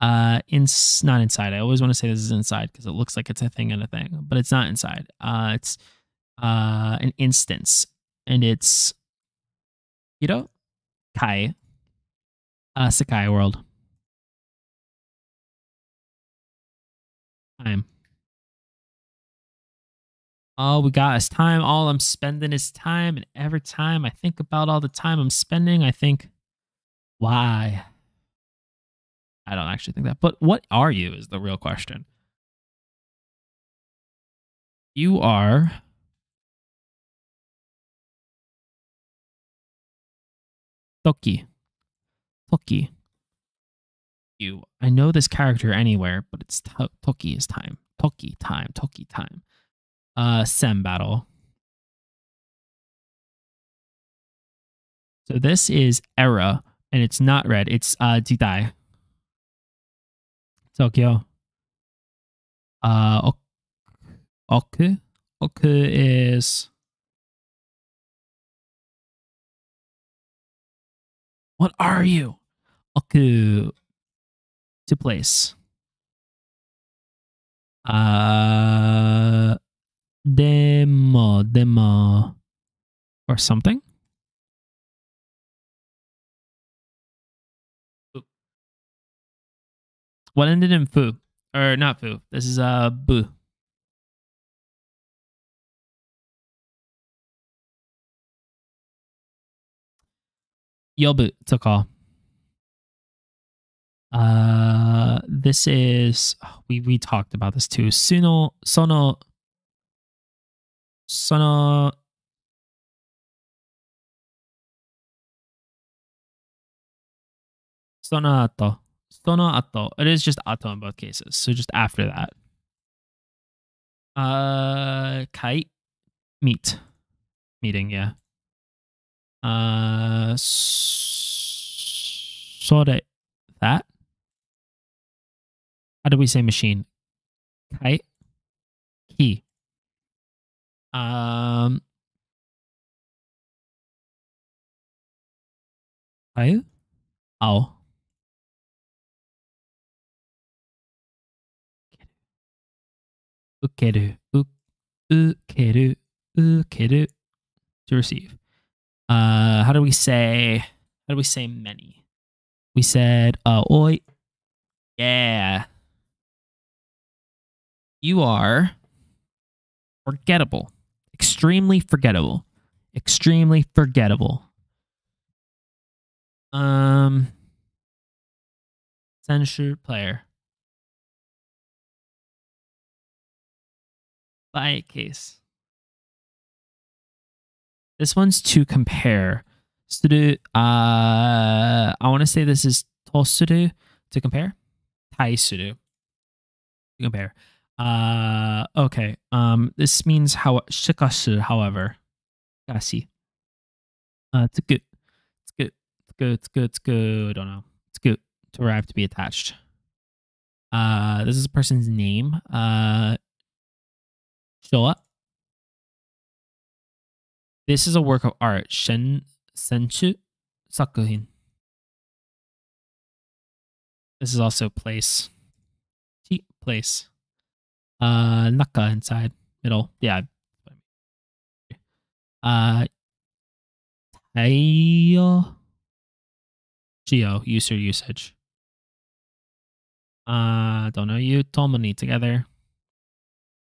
Uh in not inside. I always want to say this is inside because it looks like it's a thing and a thing, but it's not inside. Uh it's uh an instance and it's you know Kai uh, Sakai World. Time. All we got is time. All I'm spending is time. And every time I think about all the time I'm spending, I think, why? I don't actually think that. But what are you is the real question. You are Toki. Toki. You. I know this character anywhere, but it's to- Toki is time. Toki time. Toki time. Uh, Sem battle. So this is era, and it's not red. It's uh Jidai. Tokyo. Uh, ok- Oku. Oku is What are you? Oku to place. Uh demo demo or something. What ended in fu? Or not fu. This is a uh bu. Yobu to call. Uh, this is we we talked about this too. Suno sono sono sono ato sono ato. It is just ato in both cases. So just after that. Uh, kite meet meeting. Yeah. Uh, sore that. How do we say machine? Kite. Key. Um. Ayu? Ow. Ukeru. Ukeru. Ukeru. To receive. Uh, how do we say? How do we say many? We said, uh, oi. Yeah. You are forgettable. Extremely forgettable. Extremely forgettable. Um, censure player. By case. This one's to compare. Suru, uh, I want to say this is tosuru to compare. Taisuru to compare. Uh, okay. Um, this means how shikasu, however. Shikashi. Uh, it's good. It's good. It's good. It's good. It's good. I don't know. It's good to arrive to be attached. Uh, this is a person's name. Uh, Showa. This is a work of art. Shen Senchu Sakuhin. This is also place. Place. Uh Naka inside. Middle. Yeah. Uh Taiyo Geo user usage. Uh don't know you. Tomoni together.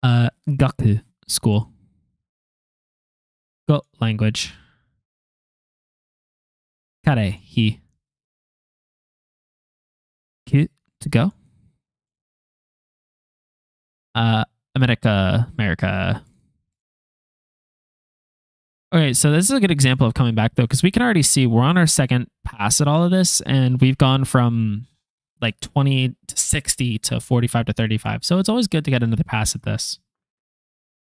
Uh Gaku school. Go language. Kare he. Cute to go. Uh America America. Okay, so this is a good example of coming back though, because we can already see we're on our second pass at all of this, and we've gone from like 20 to 60 to 45 to 35. So it's always good to get another pass at this.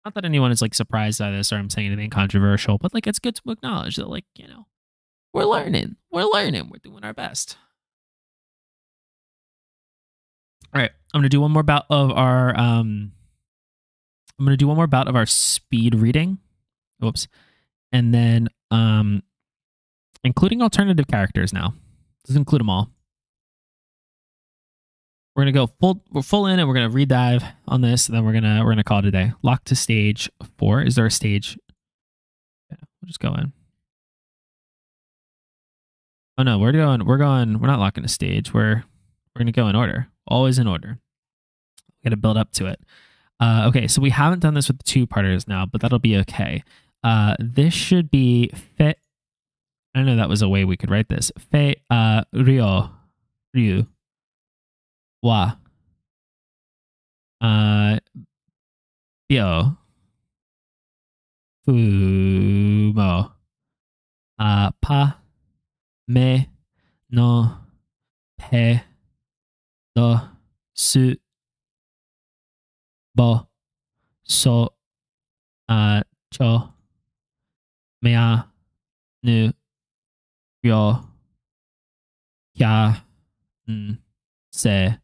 Not that anyone is like surprised by this or I'm saying anything controversial, but like it's good to acknowledge that, like, you know, we're learning. We're learning. We're doing our best. All right. I'm gonna do one more bout of our um I'm gonna do one more bout of our speed reading. Oops. And then um including alternative characters now. Let's include them all. We're gonna go full we're full in and we're gonna redive on this, and then we're gonna we're gonna call it a day. Lock to stage four. Is there a stage? Yeah, we'll just go in. Oh no, we're going we're going we're not locking a stage. We're we're gonna go in order. Always in order. We gotta build up to it. Uh, okay, so we haven't done this with the two parters now, but that'll be okay. Uh, this should be fit. I don't know that was a way we could write this. Fe uh, Rio Ryu wa uh bio fumo uh pa me no pe do su bo so uh cho mea nu ryo ya, n se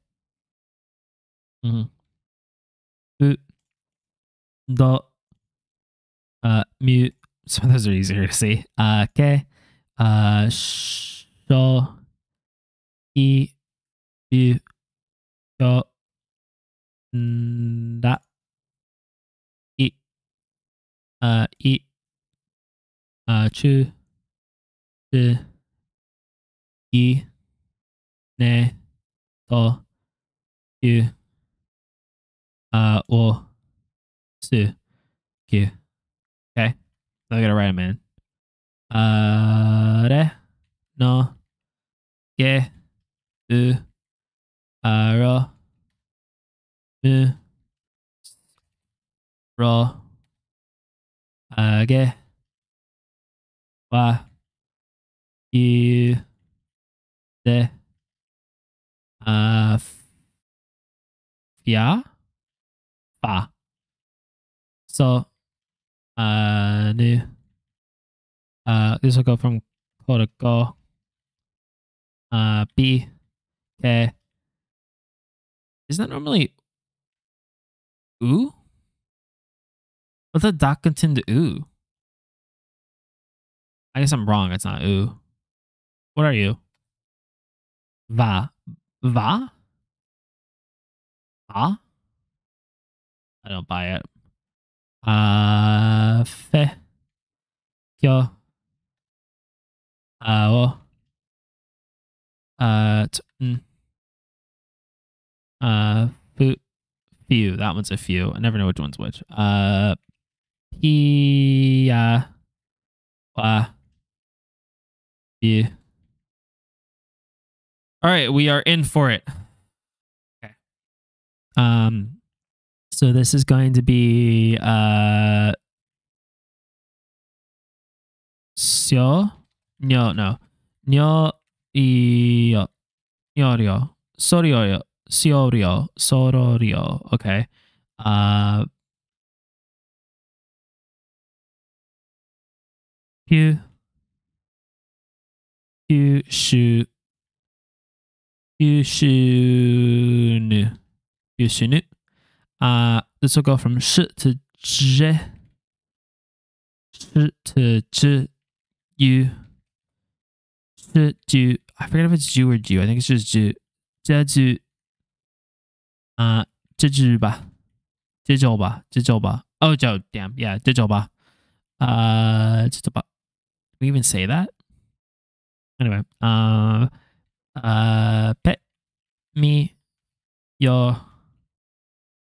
Mm-hmm. U, do, uh, mu. Some of those are easier to see. Uh, ke, uh, sho, i, u, yo, da, i, uh, i, uh, chu, zi, i, ne, to, u, uh, or Sue. Q. Okay. So I gotta write them in. Uh, re, no, ge, u, ro, mu, ro, uh, wa, u, de, uh, fa. So, uh, uh, this will go from go. Uh, B, K. Is that normally oo? What's the Dakuten to oo? I guess I'm wrong. It's not oo. What are you? Va. Va? Va? I don't buy it. Uh, fe, kyo, uh, wo, uh, t- mm. Uh, few. That one's a few. I never know which one's which. Uh, p, uh, wa, few. All right, we are in for it. Okay. Um, so this is going to be uh syo no no iyo nyorio soryo siorio sororio okay uh pyu pyu shu pyu shunu pyu shunu uh, this will go from sh to j, sh to j, u, sh, ju. I forget if it's ju or ju. I think it's just ju. Jeju. Uh, jeju ba. Jeju ba. Jeju ba. Oh, Joe. Damn. Yeah, jeju. Uh, jeju we even say that? Anyway. Uh, uh, pet me your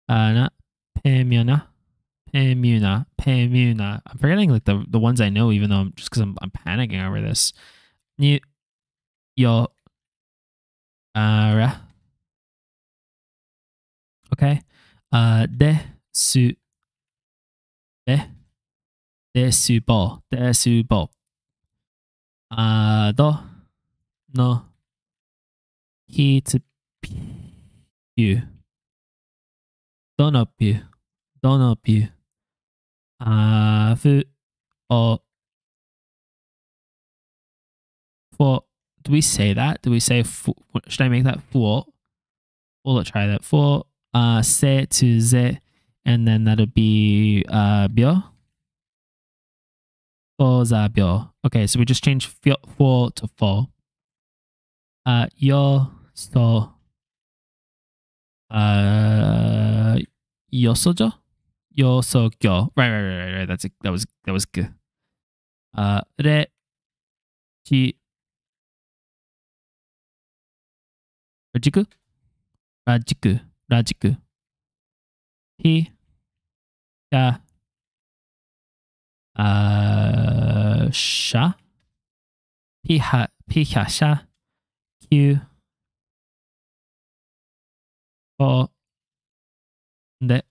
uh, Pemuna, Pemuna, Pemuna. I'm forgetting like the the ones I know, even though I'm just because I'm I'm panicking over this. New, yo, uh, Okay. Uh, desu, de, desu bo, desu bo. Uh, do, no, hitsupiu, donopiu, you. Uh, fu, o, for, do we say that? Do we say, fu, should I make that for? Well, let's try that. For uh, se to ze, and then that'll be, uh, bio. For Okay, so we just changed four to four. Uh, yo, so, uh, yosojo? Yosogyo. Right, right, right, right, right. That's a, that was, that was good. Uh, re, chi, rajiku? Rajiku, rajiku. Hi, ya, uh, sha, piha, piha sha, q, for, de,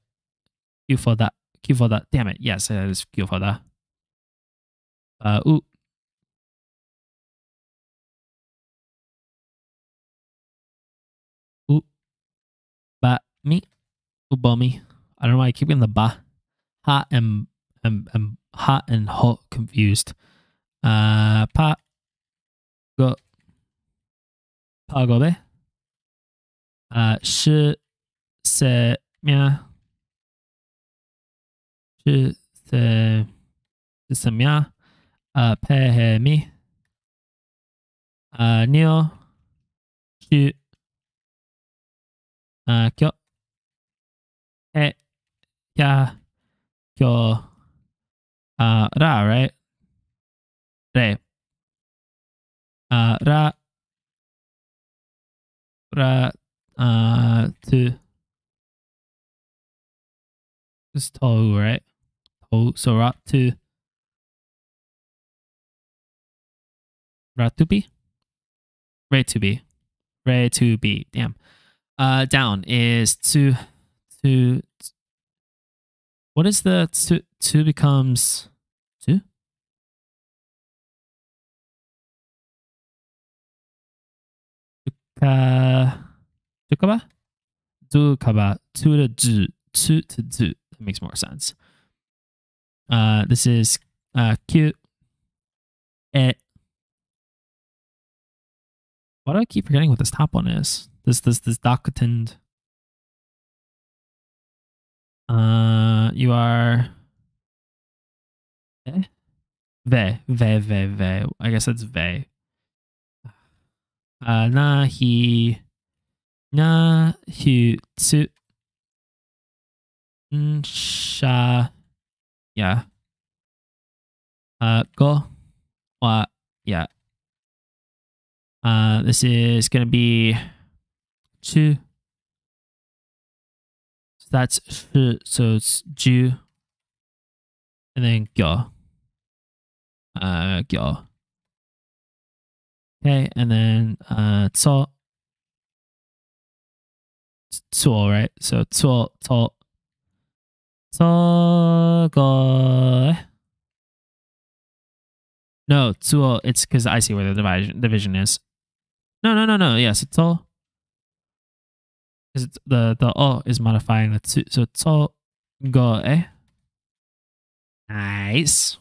q for that, q for that. Damn it, yes, it is q for that. Uh, u, ba, mi, ubomi. I don't know why I keep getting the ba, Hot and and, and hot and hot confused. Uh, pa, go, pa go be. Uh, shi, se, mia. Shi, se, se, mia. Uh, pe, he, mi. Uh, nio, shu. Uh, kyo. He, ya, kyo. Uh, ra, right? Re. Uh, ra. Ra. Uh, to. This to, right? To, so ra to. Ra to be? Re to be. Re to be. Damn. Uh, down is to, what is the two, two becomes two? Duka, dukaba? Dukaba, two to zu, two to zu. That makes more sense. Uh, this is uh, Q. E. Why do I keep forgetting what this top one is? This this this Dakuten. Uh, you are. Eh? Ve, ve, ve, ve. I guess it's ve. Uh, na, he. Na, hu, tsu. Sha. Yeah. Uh, go. Wa, yeah. Uh, this is to be two. So that's so it's ju. And then gyo. Uh, gyo. Okay, and then uh, tso. Tso, right? So tso. Tso, go. No, tsuo, it's because I see where the division division is. No, no, no, no. Yes, it's all is the the o is modifying the tsu, so tso go eh. Nice.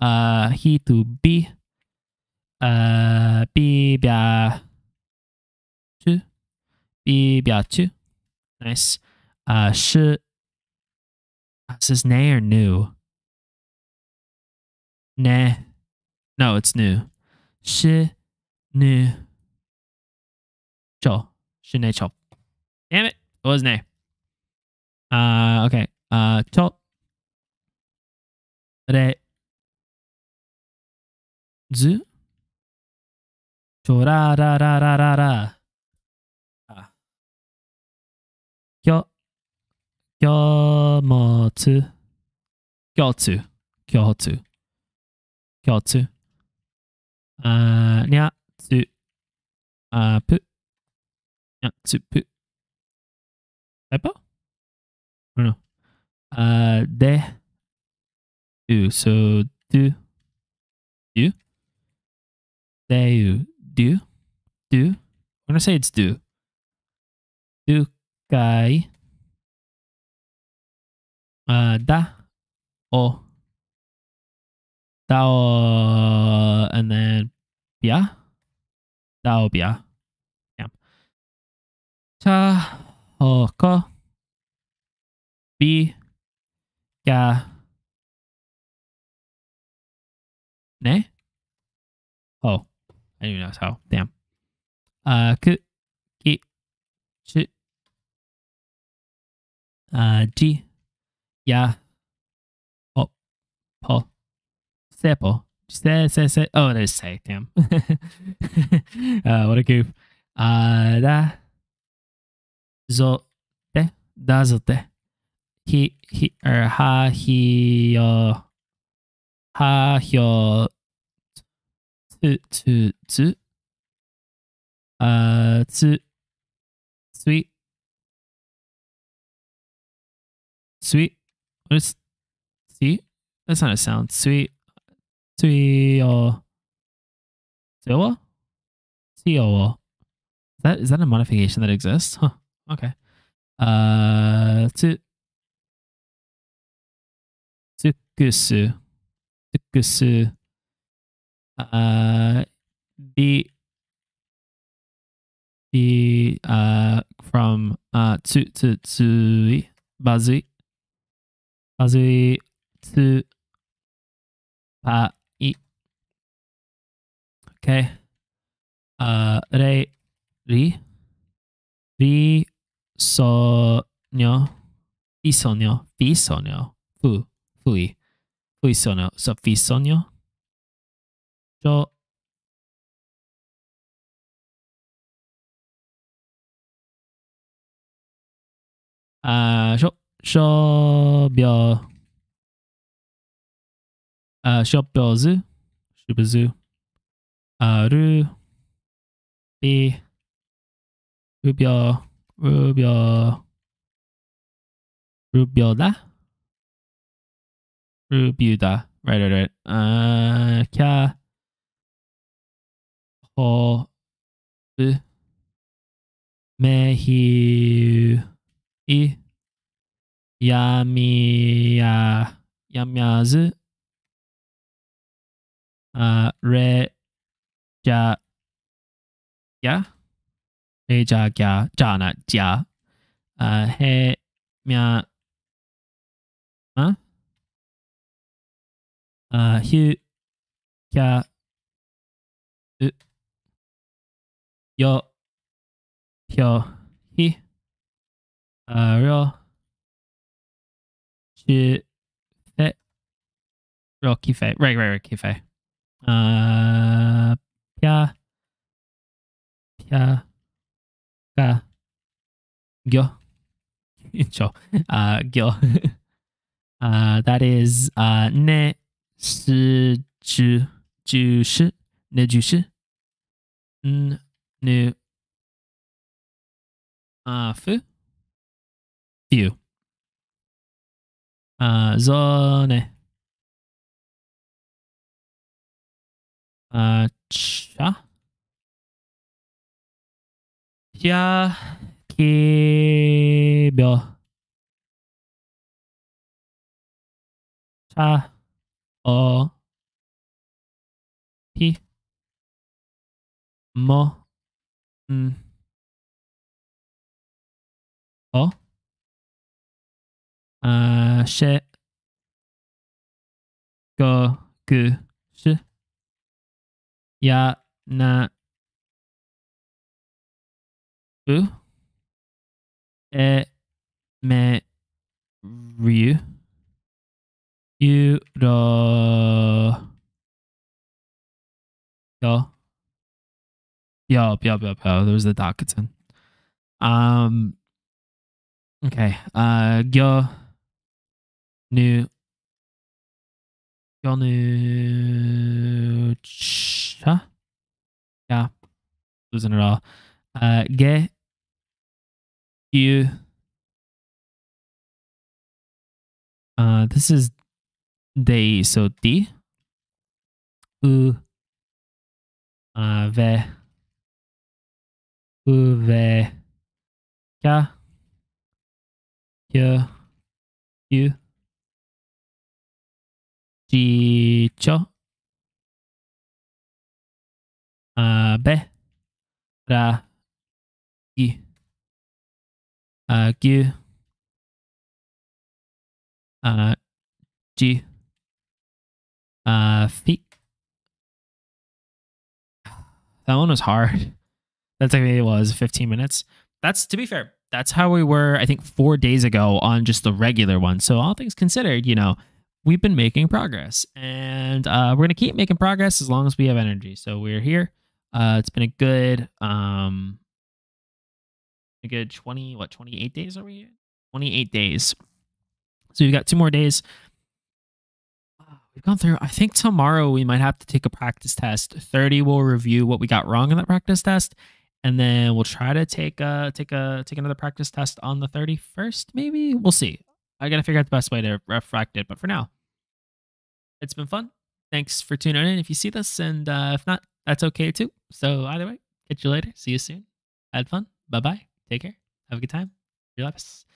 Uh, he to be. Uh, be bia chu. Be bia chu. Nice. Uh, shi. Is this nay or new? Nah. No, it's new. Shi, nu. Cho. Shi, ne, cho. Damn it. It was nay. Uh, okay. Uh, to. Re. Zu. Cho ra ra ra ra ra. Ah. Kyo. Kyo mo tsu. Kyotsu. Kyotsu. Kyotsu. Uh, nya tsu. Uh, pu. Nya tsu pu. Typo? I don't know. Uh, de. do. So do, do, do, do, do. I'm gonna say it's do. Do kai. Uh, da o da o and then bia da o bia. Yeah. Cha ho ko bi ga ne? Oh I didn't know how. Damn. Uh, ku ki chi uh ji ya oh po sepo se se se oh is say damn. Uh what a goof. Uh da zo te he he or ha he yo ha hyo tu tu tu uh tu sweet sweet what is see that's not a sound sweet sweet? Zilla. Is that is that a modification that exists? Huh. Okay. Uh tu Tsukusu. Tsukusu. Uh be be uh from uh tsu tsu tsui bazui bazui tsu pa i okay uh re ri ri so nyo fisonyo fisonyo fu fui fui sono so fisonyo yo uh sho sho byo uh shopyozu shubuzu uh ru bi rubyo rubyoda rubyuda right right right. Uh kya ho bu i yamiya yamyazu uh re ja ya re ja kya ja not ja uh he mya huh uh hu kya u yo pyo hi uh ryo shi fe ki right right right ki fe uh pya pya ga gyo Cho. uh gyo uh that is uh ne shi ju ju shi ne ju shi n nu uh fu few uh zo ne uh cha ya ki byo cha o pi mo n o uh she go gu shi ya na u e me ryu yu ro yo yo yo yo yo there's the Dakuten. Um okay. Uh gyo nu gyo nu cha yeah losing it all. Uh ge you. Uh this is dei soti u ave uve ka kyo yu jicho abe ra agyu uh, G. Uh, feet. That one was hard. That's like it was 15 minutes. That's to be fair. That's how we were, I think, four days ago on just the regular one. So all things considered, you know, we've been making progress, and uh, we're gonna keep making progress as long as we have energy. So we're here. Uh, it's been a good, um, a good 20, what, 28 days are we? 28 days. So we've got two more days. We've gone through. I think tomorrow we might have to take a practice test. Thirty will review what we got wrong in that practice test, and then we'll try to take a take a take another practice test on the thirty first. Maybe we'll see. I gotta figure out the best way to refract it. But for now, it's been fun. Thanks for tuning in. If you see this, and uh, if not, that's okay too. So either way, catch you later. See you soon. Had fun. Bye bye. Take care. Have a good time. Relax.